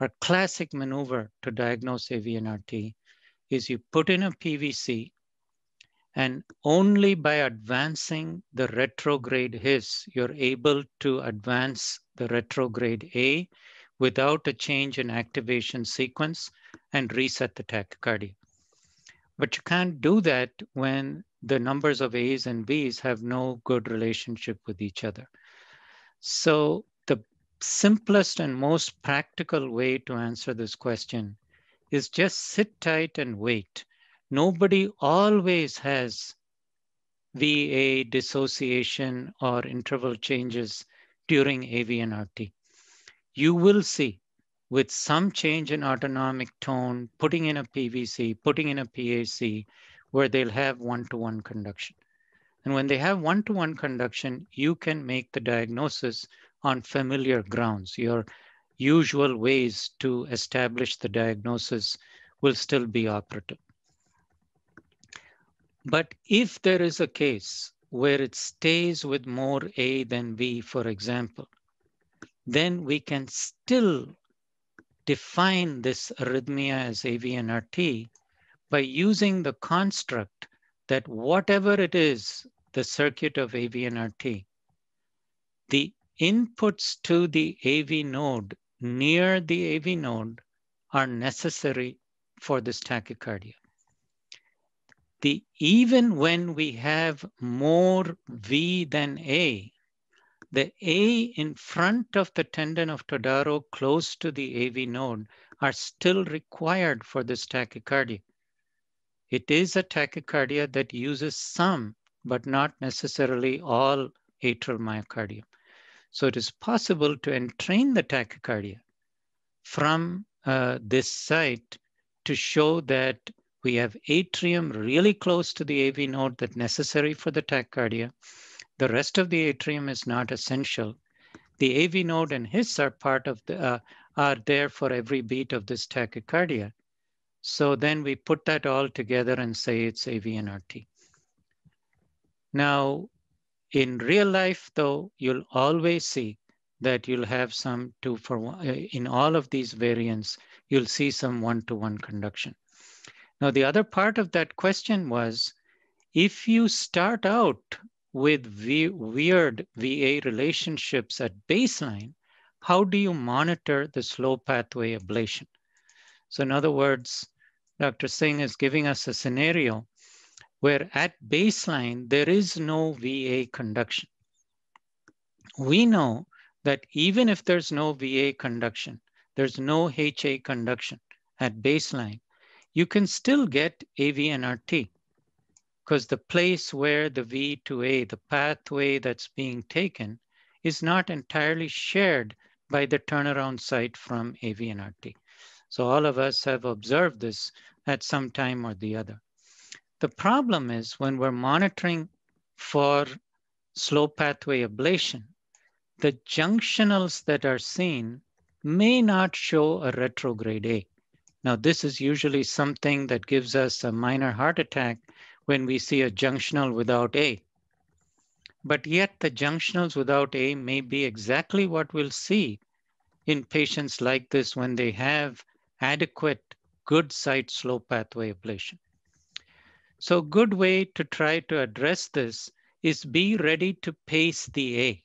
Our classic maneuver to diagnose AVNRT is you put in a PVC and only by advancing the retrograde His, you're able to advance the retrograde A without a change in activation sequence and reset the tachycardia. But you can't do that when the numbers of A's and V's have no good relationship with each other. So the simplest and most practical way to answer this question is just sit tight and wait. Nobody always has VA dissociation or interval changes during AVNRT. You will see with some change in autonomic tone, putting in a PVC, putting in a PAC, where they'll have one-to-one -one conduction. And when they have one-to-one -one conduction, you can make the diagnosis on familiar grounds. Your usual ways to establish the diagnosis will still be operative. But if there is a case where it stays with more A than V, for example, then we can still define this arrhythmia as AVNRT by using the construct that whatever it is, the circuit of AVNRT, the inputs to the AV node near the AV node are necessary for this tachycardia. The, even when we have more V than A, the A in front of the tendon of Todaro close to the AV node are still required for this tachycardia. It is a tachycardia that uses some, but not necessarily all atrial myocardium. So it is possible to entrain the tachycardia from uh, this site to show that We have atrium really close to the AV node that necessary for the tachycardia. The rest of the atrium is not essential. The AV node and His are part of the, uh, are there for every beat of this tachycardia. So then we put that all together and say it's AVNRT. Now, in real life, though, you'll always see that you'll have some two for one. Uh, in all of these variants, you'll see some one-to-one -one conduction. Now, the other part of that question was, if you start out with weird VA relationships at baseline, how do you monitor the slow pathway ablation? So in other words, Dr. Singh is giving us a scenario where at baseline, there is no VA conduction. We know that even if there's no VA conduction, there's no HA conduction at baseline, you can still get AVNRT because the place where the V to A, the pathway that's being taken, is not entirely shared by the turnaround site from AVNRT. So all of us have observed this at some time or the other. The problem is when we're monitoring for slow pathway ablation, the junctionals that are seen may not show a retrograde A. Now, this is usually something that gives us a minor heart attack when we see a junctional without A. But yet the junctionals without A may be exactly what we'll see in patients like this when they have adequate good site slow pathway ablation. So good way to try to address this is be ready to pace the A.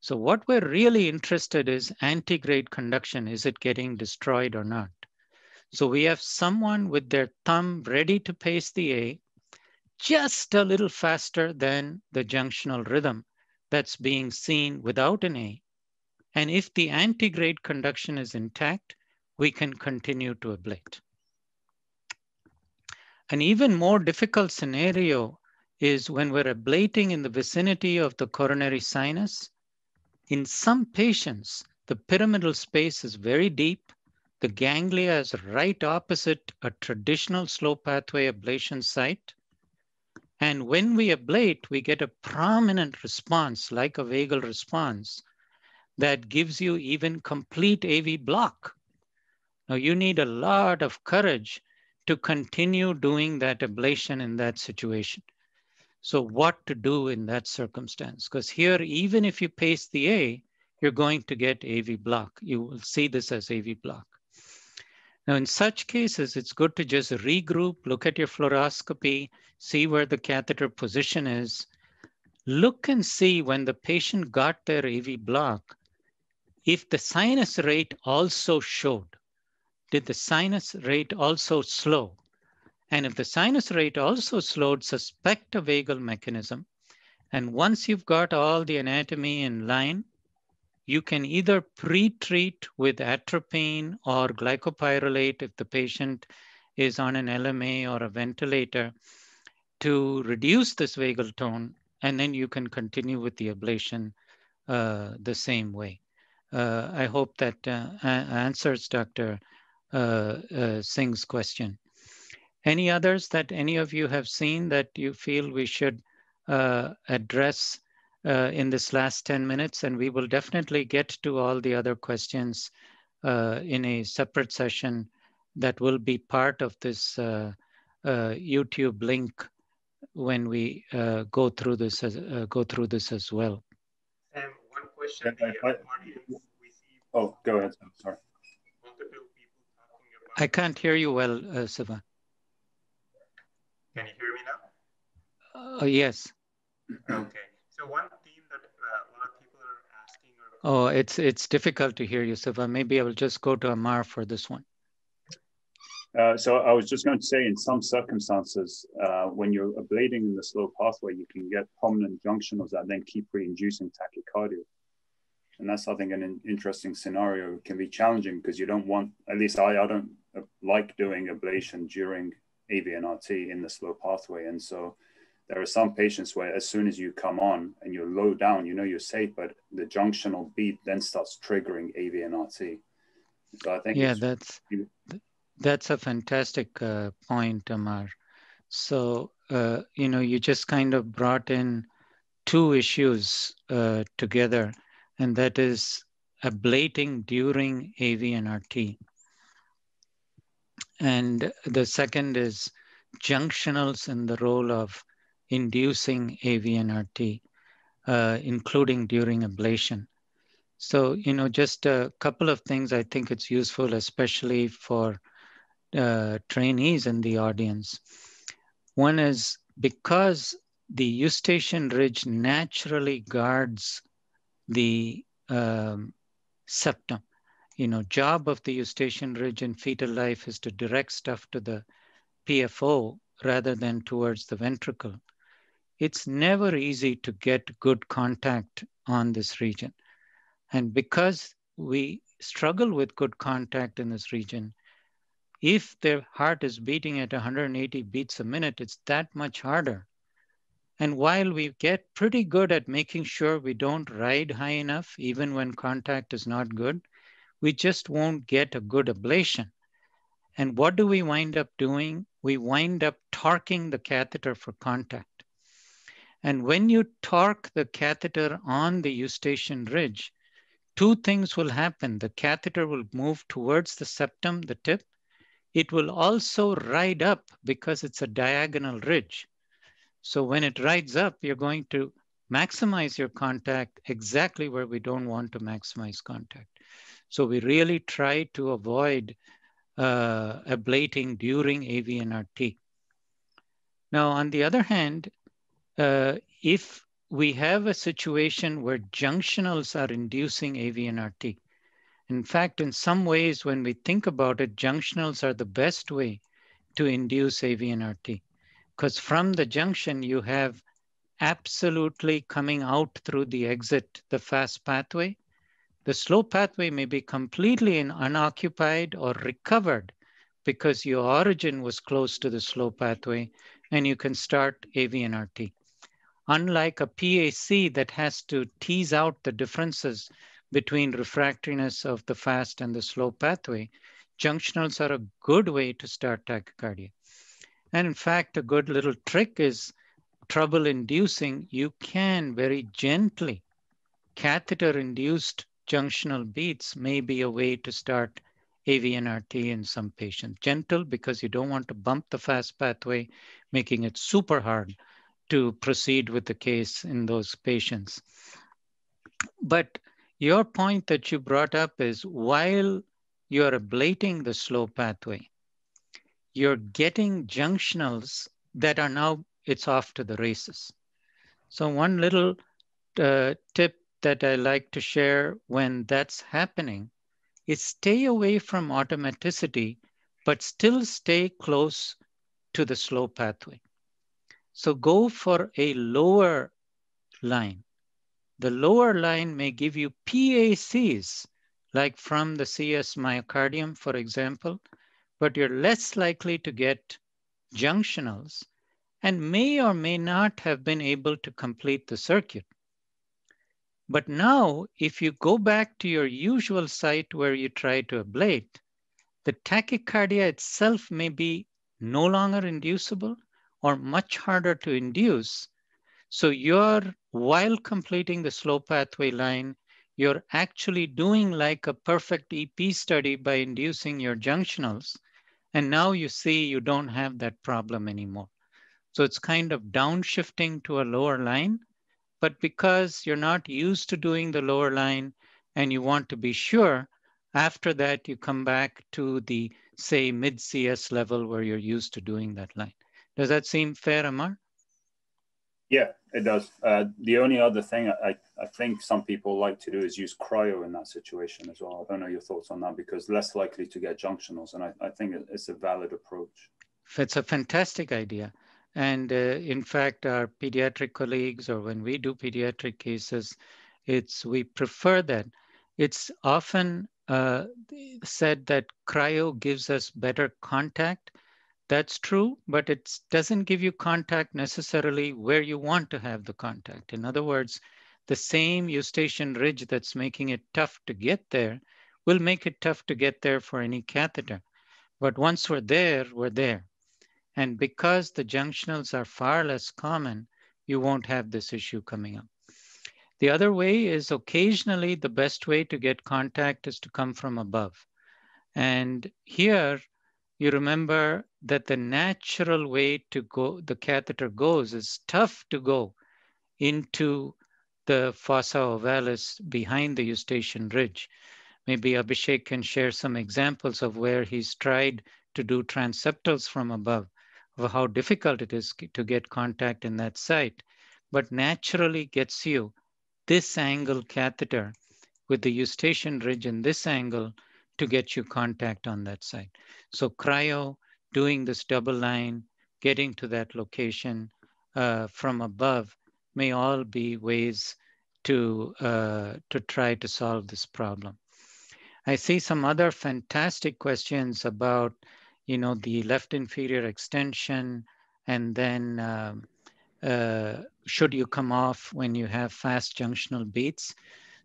So what we're really interested is antegrade conduction. Is it getting destroyed or not? So we have someone with their thumb ready to pace the A just a little faster than the junctional rhythm that's being seen without an A. And if the antegrade conduction is intact, we can continue to ablate. An even more difficult scenario is when we're ablating in the vicinity of the coronary sinus. In some patients, the pyramidal space is very deep. The ganglia is right opposite a traditional slow pathway ablation site. And when we ablate, we get a prominent response, like a vagal response, that gives you even complete AV block. Now you need a lot of courage to continue doing that ablation in that situation. So what to do in that circumstance? Because here, even if you pace the A, you're going to get AV block. You will see this as AV block. Now, in such cases, it's good to just regroup, look at your fluoroscopy, see where the catheter position is. Look and see when the patient got their AV block, if the sinus rate also showed did the sinus rate also slow? And if the sinus rate also slowed, suspect a vagal mechanism. And once you've got all the anatomy in line, you can either pre-treat with atropine or glycopyrrolate if the patient is on an LMA or a ventilator to reduce this vagal tone, and then you can continue with the ablation uh, the same way. Uh, I hope that uh, answers Dr. Uh, uh, Singh's question. Any others that any of you have seen that you feel we should uh, in this last 10 minutes? And we will definitely get to all the other questions in a separate session that will be part of this YouTube link when we uh, go through this as, uh, go through this as well. Sam, one question. oh, go ahead. I'm sorry. I can't hear you well, uh, Siva. Can you hear me now? Uh, yes. Okay. So one theme that uh, a lot of people are asking. Or... Oh, it's it's difficult to hear you, Siva. Maybe I will just go to Ammar for this one. Uh, so I was just going to say, in some circumstances, uh, when you're ablating in the slow pathway, you can get prominent junctionals that then keep re-inducing tachycardia and that's I think an interesting scenario. It can be challenging because you don't want, at least I, I don't like doing ablation during AVNRT in the slow pathway, and so there are some patients where as soon as you come on and you're low down, you know you're safe, but the junctional beat then starts triggering AVNRT. So I think yeah, that's That's a fantastic uh, point, Ammar. So, uh, you know, you just kind of brought in two issues uh, together, and that is ablating during AVNRT. And the second is junctionals in the role of inducing AVNRT, uh, including during ablation. So, you know, just a couple of things I think it's useful, especially for uh, trainees in the audience. One is because the eustachian ridge naturally guards the um, septum. You know, job of the eustachian ridge in fetal life is to direct stuff to the PFO rather than towards the ventricle. It's never easy to get good contact on this region. And because we struggle with good contact in this region, if their heart is beating at 180 beats a minute, it's that much harder. And while we get pretty good at making sure we don't ride high enough, even when contact is not good, we just won't get a good ablation. And what do we wind up doing? We wind up torquing the catheter for contact. And when you torque the catheter on the eustachian ridge, two things will happen. The catheter will move towards the septum, the tip, it will also ride up because it's a diagonal ridge. So when it rides up, you're going to maximize your contact exactly where we don't want to maximize contact. So we really try to avoid uh, ablating during AVNRT. Now, on the other hand, uh, if we have a situation where junctionals are inducing AVNRT, in fact, in some ways, when we think about it, junctionals are the best way to induce AVNRT. Because from the junction, you have absolutely coming out through the exit, the fast pathway. The slow pathway may be completely unoccupied or recovered because your origin was close to the slow pathway and you can start AVNRT. Unlike a PAC that has to tease out the differences between refractoriness of the fast and the slow pathway, junctionals are a good way to start tachycardia. And in fact, a good little trick is trouble inducing, you can very gently, catheter induced junctional beats may be a way to start AVNRT in some patients. Gentle because you don't want to bump the fast pathway, making it super hard to proceed with the case in those patients. But your point that you brought up is while you're ablating the slow pathway, you're getting junctionals that are now, it's off to the races. So one little uh, tip that I like to share when that's happening is stay away from automaticity, but still stay close to the slow pathway. So go for a lower line. The lower line may give you PACs, like from the CS myocardium, for example, but you're less likely to get junctionals and may or may not have been able to complete the circuit. But now, if you go back to your usual site where you try to ablate, the tachycardia itself may be no longer inducible or much harder to induce so you're, while completing the slow pathway line, you're actually doing like a perfect EP study by inducing your junctionals. And now you see you don't have that problem anymore. So it's kind of downshifting to a lower line, but because you're not used to doing the lower line and you want to be sure, after that you come back to the say mid CS level where you're used to doing that line. Does that seem fair, Ammar? Yeah, it does. Uh, the only other thing I, I think some people like to do is use cryo in that situation as well. I don't know your thoughts on that because less likely to get junctionals. And I, I think it's a valid approach. It's a fantastic idea. And uh, in fact, our pediatric colleagues, or when we do pediatric cases, it's we prefer that. It's often uh, said that cryo gives us better contact that's true, but it doesn't give you contact necessarily where you want to have the contact. In other words, the same eustachian ridge that's making it tough to get there will make it tough to get there for any catheter. But once we're there, we're there. And because the junctionals are far less common, you won't have this issue coming up. The other way is occasionally the best way to get contact is to come from above. And here you remember that the natural way to go, the catheter goes is tough to go into the fossa ovalis behind the eustachian ridge. Maybe Abhishek can share some examples of where he's tried to do transeptals from above, of how difficult it is to get contact in that site, but naturally gets you this angle catheter with the eustachian ridge in this angle to get you contact on that site. So cryo, doing this double line, getting to that location uh, from above may all be ways to, uh, to try to solve this problem. I see some other fantastic questions about, you know, the left inferior extension and then um, uh, should you come off when you have fast junctional beats?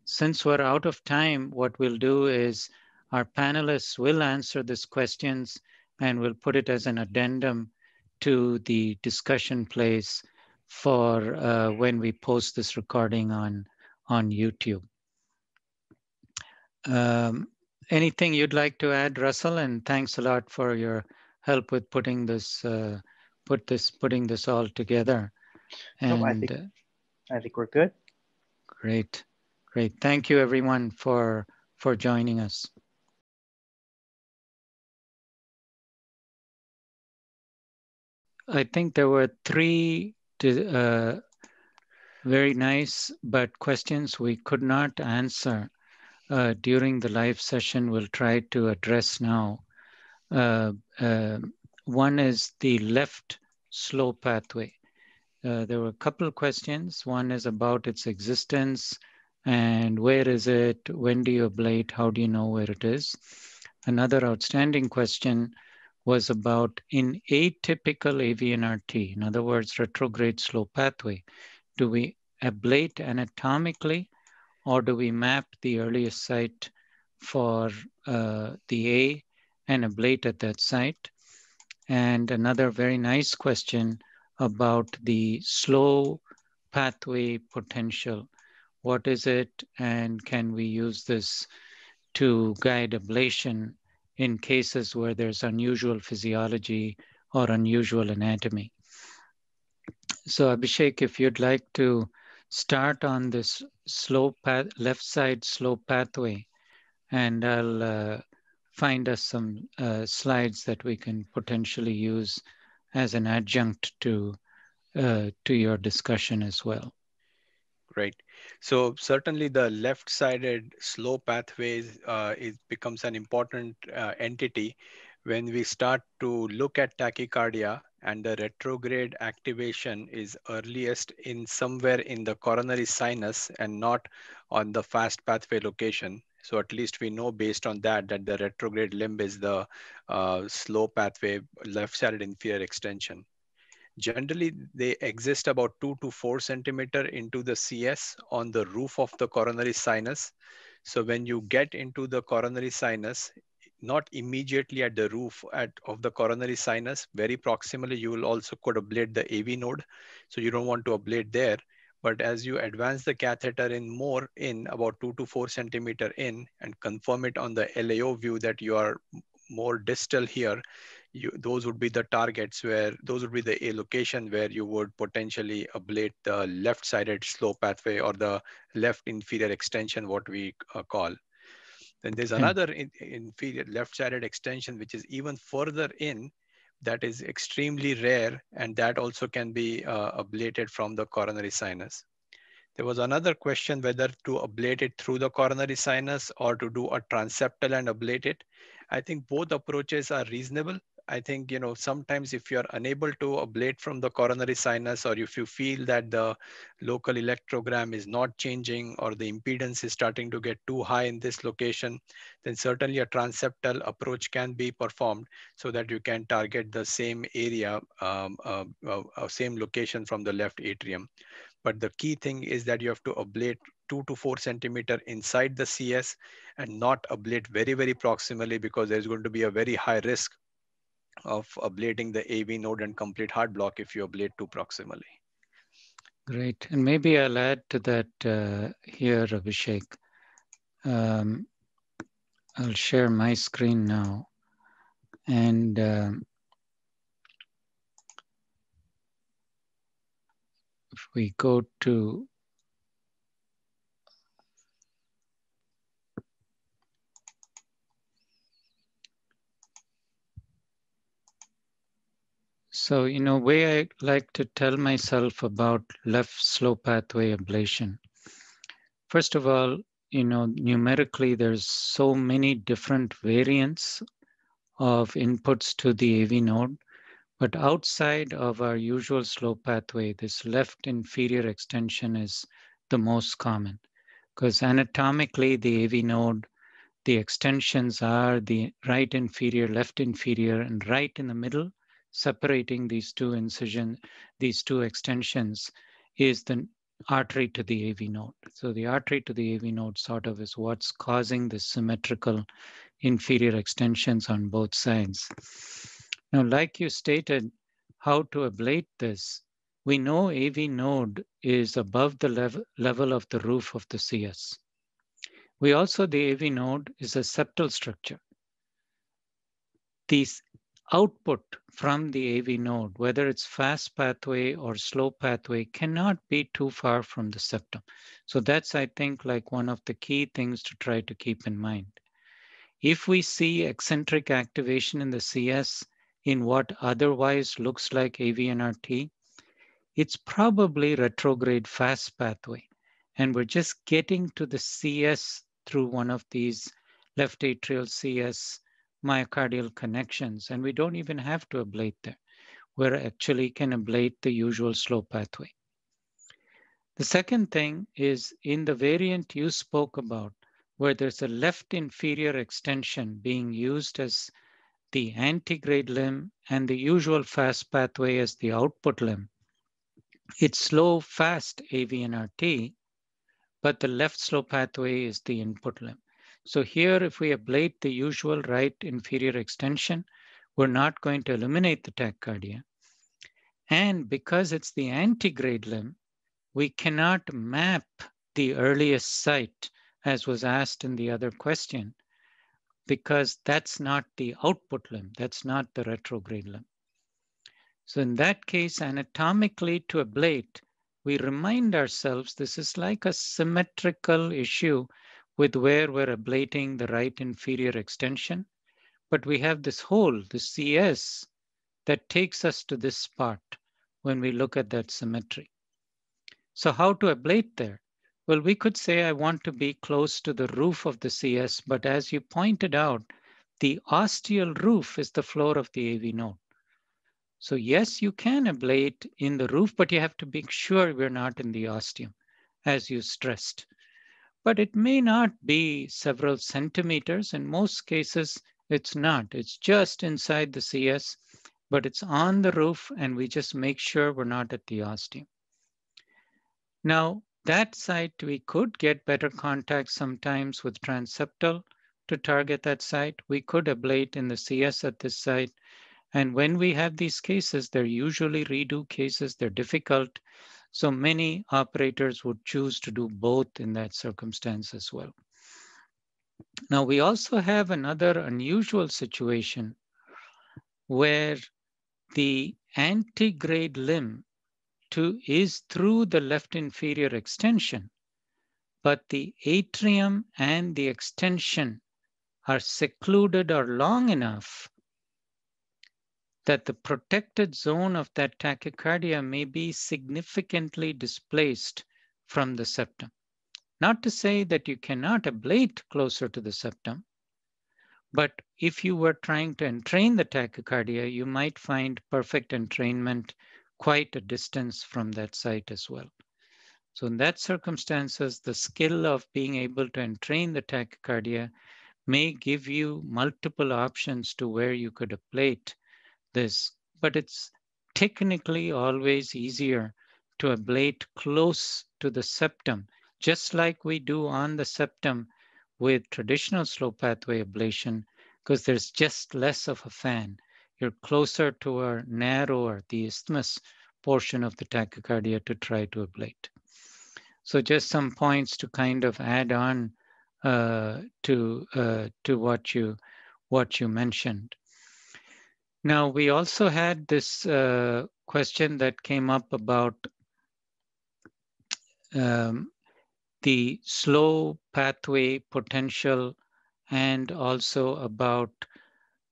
Since we're out of time, what we'll do is our panelists will answer these questions and we'll put it as an addendum to the discussion place for uh, when we post this recording on, on YouTube. Um, anything you'd like to add, Russell? And thanks a lot for your help with putting this, uh, put this, putting this all together. And I, think, I think we're good. Great, great. Thank you everyone for, for joining us. I think there were three uh, very nice, but questions we could not answer uh, during the live session we'll try to address now. Uh, uh one is the left slow pathway. Uh, there were a couple questions. One is about its existence and where is it? When do you ablate? How do you know where it is? Another outstanding question was about in atypical AVNRT, in other words, retrograde slow pathway, do we ablate anatomically or do we map the earliest site for uh, the A and ablate at that site? And another very nice question about the slow pathway potential. What is it and can we use this to guide ablation in cases where there's unusual physiology or unusual anatomy. So Abhishek, if you'd like to start on this slow path, left side slow pathway, and I'll uh, find us some uh, slides that we can potentially use as an adjunct to, uh, to your discussion as well. Great. So certainly the left-sided slow pathways uh, it becomes an important uh, entity when we start to look at tachycardia and the retrograde activation is earliest in somewhere in the coronary sinus and not on the fast pathway location. So at least we know based on that, that the retrograde limb is the uh, slow pathway left-sided inferior extension. Generally, they exist about two to four centimeter into the CS on the roof of the coronary sinus. So when you get into the coronary sinus, not immediately at the roof at, of the coronary sinus, very proximally, you will also could ablate the AV node. So you don't want to ablate there. But as you advance the catheter in more in about two to four centimeter in and confirm it on the LAO view that you are more distal here, you, those would be the targets where those would be the a location where you would potentially ablate the left-sided slow pathway or the left inferior extension, what we uh, call. Then there's hmm. another in, inferior left-sided extension, which is even further in, that is extremely rare, and that also can be uh, ablated from the coronary sinus. There was another question whether to ablate it through the coronary sinus or to do a transeptal and ablate it. I think both approaches are reasonable. I think, you know, sometimes if you're unable to ablate from the coronary sinus or if you feel that the local electrogram is not changing or the impedance is starting to get too high in this location, then certainly a transeptal approach can be performed so that you can target the same area, um, uh, uh, uh, same location from the left atrium. But the key thing is that you have to ablate two to four centimeter inside the CS and not ablate very, very proximally because there's going to be a very high risk of ablating the AV node and complete heart block if you ablate too proximally. Great. And maybe I'll add to that uh, here, Abhishek. Um, I'll share my screen now. And um, if we go to So, you know, way I like to tell myself about left slow pathway ablation. First of all, you know, numerically, there's so many different variants of inputs to the AV node. But outside of our usual slow pathway, this left inferior extension is the most common because anatomically the AV node, the extensions are the right inferior, left inferior, and right in the middle separating these two incision, these two extensions is the artery to the AV node. So the artery to the AV node sort of is what's causing the symmetrical inferior extensions on both sides. Now, like you stated, how to ablate this, we know AV node is above the level, level of the roof of the CS. We also, the AV node is a septal structure. These output from the AV node, whether it's fast pathway or slow pathway, cannot be too far from the septum. So that's, I think, like one of the key things to try to keep in mind. If we see eccentric activation in the CS in what otherwise looks like AVNRT, it's probably retrograde fast pathway. And we're just getting to the CS through one of these left atrial CS myocardial connections, and we don't even have to ablate there. We actually can ablate the usual slow pathway. The second thing is in the variant you spoke about, where there's a left inferior extension being used as the antegrade limb and the usual fast pathway as the output limb. It's slow, fast AVNRT, but the left slow pathway is the input limb. So here, if we ablate the usual right inferior extension, we're not going to eliminate the tachycardia. And because it's the antegrade limb, we cannot map the earliest site as was asked in the other question, because that's not the output limb, that's not the retrograde limb. So in that case, anatomically to ablate, we remind ourselves this is like a symmetrical issue with where we're ablating the right inferior extension. But we have this hole, the CS, that takes us to this part when we look at that symmetry. So how to ablate there? Well, we could say I want to be close to the roof of the CS, but as you pointed out, the ostial roof is the floor of the AV node. So yes, you can ablate in the roof, but you have to make sure we're not in the ostium, as you stressed but it may not be several centimeters. In most cases, it's not. It's just inside the CS, but it's on the roof and we just make sure we're not at the ostium. Now, that site, we could get better contact sometimes with transeptal to target that site. We could ablate in the CS at this site. And when we have these cases, they're usually redo cases. They're difficult. So many operators would choose to do both in that circumstance as well. Now we also have another unusual situation where the antegrade limb to, is through the left inferior extension, but the atrium and the extension are secluded or long enough that the protected zone of that tachycardia may be significantly displaced from the septum. Not to say that you cannot ablate closer to the septum, but if you were trying to entrain the tachycardia, you might find perfect entrainment quite a distance from that site as well. So in that circumstances, the skill of being able to entrain the tachycardia may give you multiple options to where you could ablate this, but it's technically always easier to ablate close to the septum, just like we do on the septum with traditional slow pathway ablation, because there's just less of a fan. you're closer to a narrower, the isthmus portion of the tachycardia to try to ablate. So just some points to kind of add on uh, to uh, to what you what you mentioned. Now we also had this uh, question that came up about um, the slow pathway potential and also about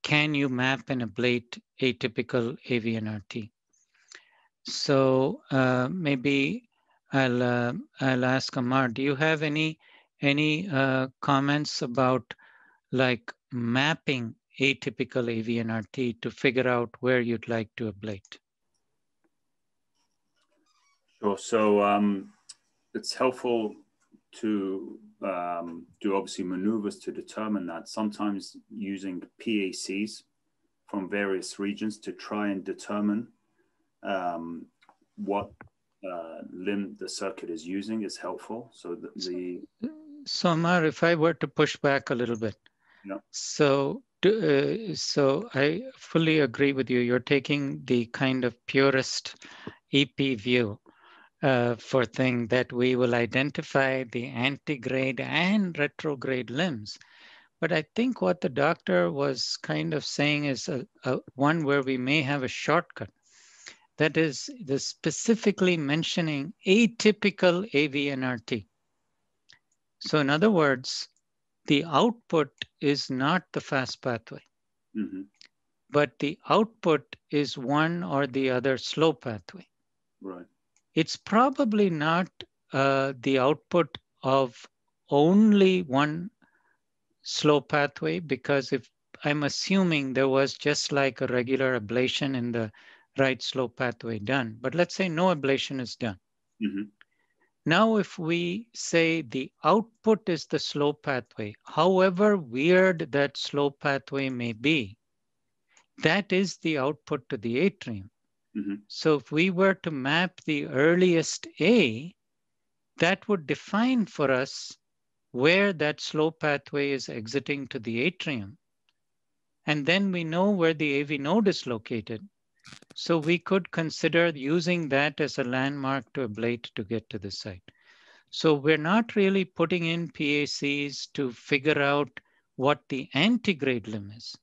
can you map and ablate atypical AVNRT? So uh, maybe I'll uh, I'll ask Ammar. Do you have any any uh, comments about like mapping atypical AVNRT to figure out where you'd like to ablate? Sure. So um, it's helpful to um, do obviously maneuvers to determine that. Sometimes using PACs from various regions to try and determine um, what uh, limb the circuit is using is helpful. So the, the so Ammar, if I were to push back a little bit, yeah. So, uh, so I fully agree with you. You're taking the kind of purest EP view uh, for thing that we will identify the antegrade and retrograde limbs. But I think what the doctor was kind of saying is a, a one where we may have a shortcut. That is the specifically mentioning atypical AVNRT. So in other words, the output is not the fast pathway, mm-hmm. but the output is one or the other slow pathway. Right it's probably not uh, the output of only one slow pathway because if I'm assuming there was just like a regular ablation in the right slow pathway done, but let's say no ablation is done. Mm-hmm. Now, if we say the output is the slow pathway, however weird that slow pathway may be, that is the output to the atrium. Mm-hmm. So if we were to map the earliest A, that would define for us where that slow pathway is exiting to the atrium. And then we know where the AV node is located. So we could consider using that as a landmark to ablate to get to the site. So we're not really putting in PACs to figure out what the antegrade limb is,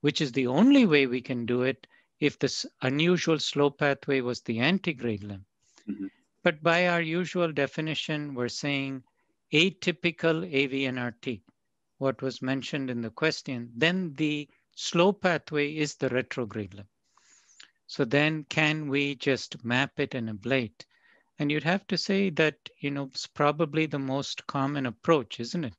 which is the only way we can do it if this unusual slow pathway was the antegrade limb. Mm-hmm. But by our usual definition, we're saying atypical AVNRT, what was mentioned in the question, then the slow pathway is the retrograde limb. So then can we just map it and ablate? And you'd have to say that, you know, it's probably the most common approach, isn't it?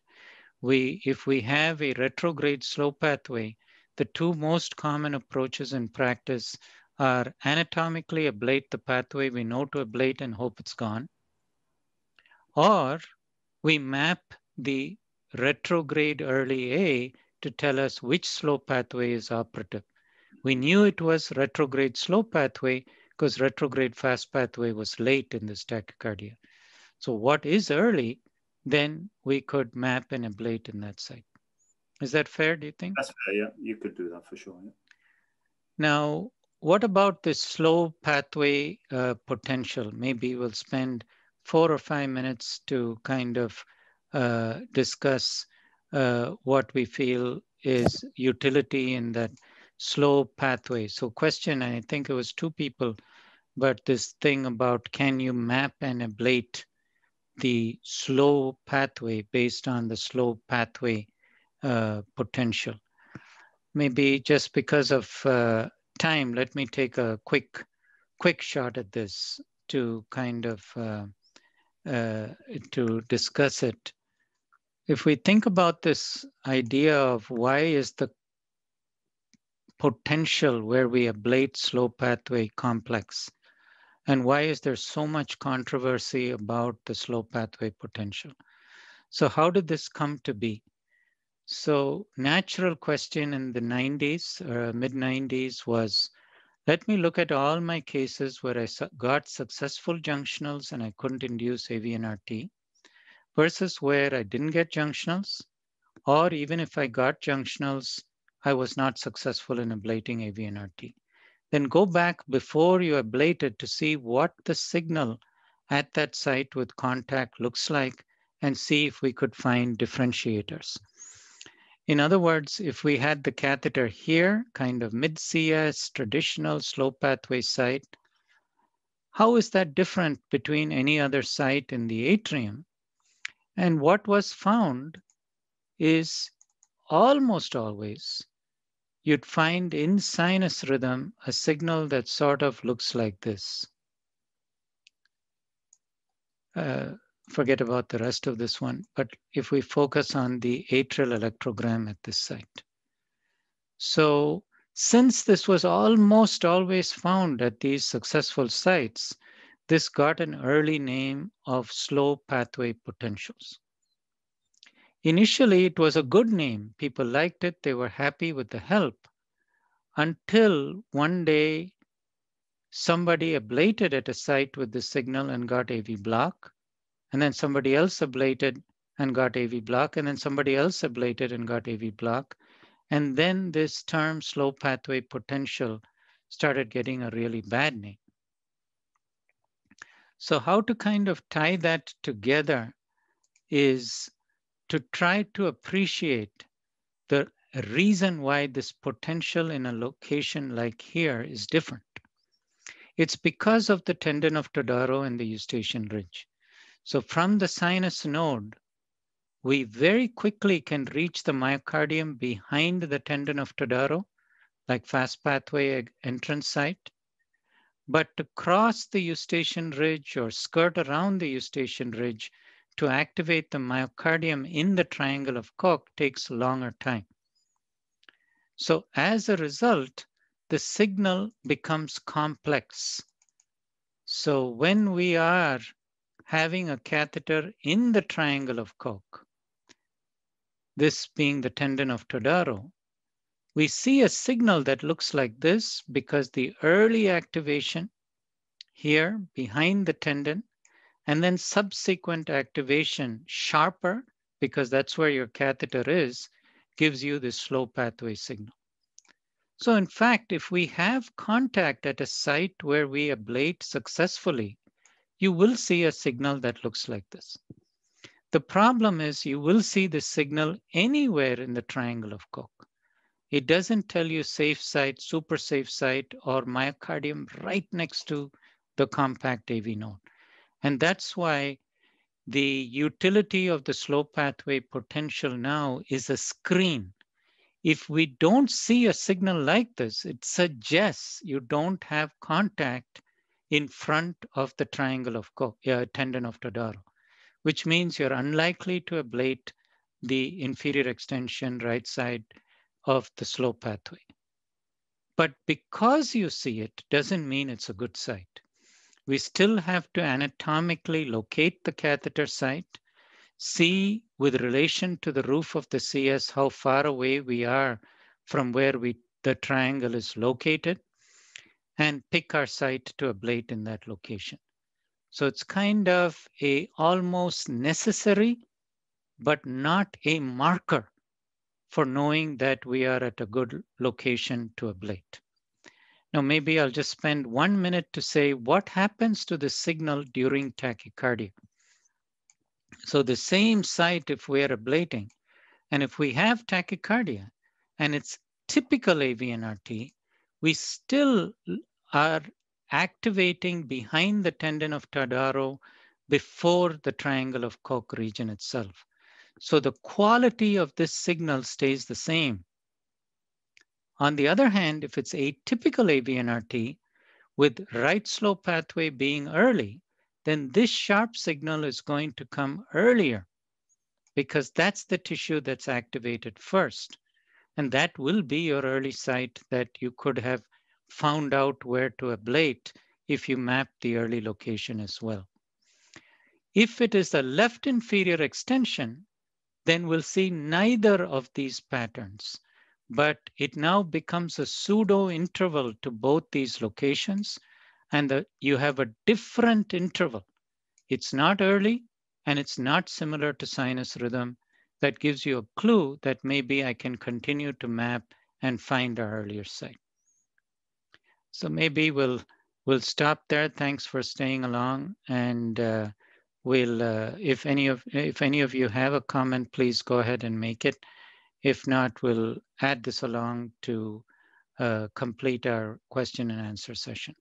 We, if we have a retrograde slow pathway, the two most common approaches in practice are anatomically ablate the pathway we know to ablate and hope it's gone, or we map the retrograde early A to tell us which slow pathway is operative. We knew it was retrograde slow pathway because retrograde fast pathway was late in this tachycardia. So what is early, then we could map and ablate in that site. Is that fair, do you think? That's fair, yeah. You could do that for sure. Yeah. Now, what about this slow pathway uh, potential? Maybe we'll spend four or five minutes to kind of uh, discuss uh, what we feel is utility in that slow pathway. So question, I think it was two people, but this thing about can you map and ablate the slow pathway based on the slow pathway uh, potential. Maybe just because of uh, time, let me take a quick, quick shot at this to kind of uh, uh, to discuss it. If we think about this idea of why is the potential where we ablate slow pathway complex, and why is there so much controversy about the slow pathway potential? So how did this come to be? So natural question in the 90s, or mid 90s was, let me look at all my cases where I got successful junctionals and I couldn't induce AVNRT versus where I didn't get junctionals, or even if I got junctionals, I was not successful in ablating AVNRT. Then go back before you ablated to see what the signal at that site with contact looks like and see if we could find differentiators. In other words, if we had the catheter here, kind of mid-CS, traditional slow pathway site, how is that different between any other site in the atrium? And what was found is almost always you'd find in sinus rhythm a signal that sort of looks like this. Uh, forget about the rest of this one, but if we focus on the atrial electrogram at this site. So since this was almost always found at these successful sites, this got an early name of slow pathway potentials. Initially, it was a good name. People liked it. They were happy with the help until one day somebody ablated at a site with the signal and got AV block. And then somebody else ablated and got AV block. And then somebody else ablated and got AV block. And then this term slow pathway potential started getting a really bad name. So how to kind of tie that together is to try to appreciate the reason why this potential in a location like here is different. It's because of the tendon of Todaro and the eustachian ridge. So from the sinus node, we very quickly can reach the myocardium behind the tendon of Todaro, like fast pathway entrance site. But to cross the eustachian ridge or skirt around the eustachian ridge, to activate the myocardium in the triangle of Koch takes longer time. So as a result, the signal becomes complex. So when we are having a catheter in the triangle of Koch, this being the tendon of Todaro, we see a signal that looks like this because the early activation here behind the tendon and then subsequent activation sharper, because that's where your catheter is, gives you this slow pathway signal. So in fact, if we have contact at a site where we ablate successfully, you will see a signal that looks like this. The problem is you will see the signal anywhere in the triangle of Koch. It doesn't tell you safe site, super safe site, or myocardium right next to the compact AV node. And that's why the utility of the slow pathway potential now is a screen. If we don't see a signal like this, it suggests you don't have contact in front of the triangle of uh, tendon of Todaro, which means you're unlikely to ablate the inferior extension right side of the slow pathway. But because you see it doesn't mean it's a good site we still have to anatomically locate the catheter site, see with relation to the roof of the CS how far away we are from where we, the triangle is located, and pick our site to ablate in that location. So it's kind of a almost necessary, but not a marker for knowing that we are at a good location to ablate. Now, maybe I'll just spend one minute to say what happens to the signal during tachycardia. So the same site if we're ablating, and if we have tachycardia and it's typical AVNRT, we still are activating behind the tendon of Todaro before the triangle of Koch region itself. So the quality of this signal stays the same on the other hand, if it's atypical AVNRT with right slow pathway being early, then this sharp signal is going to come earlier because that's the tissue that's activated first. And that will be your early site that you could have found out where to ablate if you map the early location as well. If it is a left inferior extension, then we'll see neither of these patterns but it now becomes a pseudo interval to both these locations and the, you have a different interval. It's not early and it's not similar to sinus rhythm. That gives you a clue that maybe I can continue to map and find our earlier site. So maybe we'll we'll stop there. Thanks for staying along, and uh, we'll uh, if any of if any of you have a comment, please go ahead and make it. If not, we'll add this along to uh, complete our question and answer session.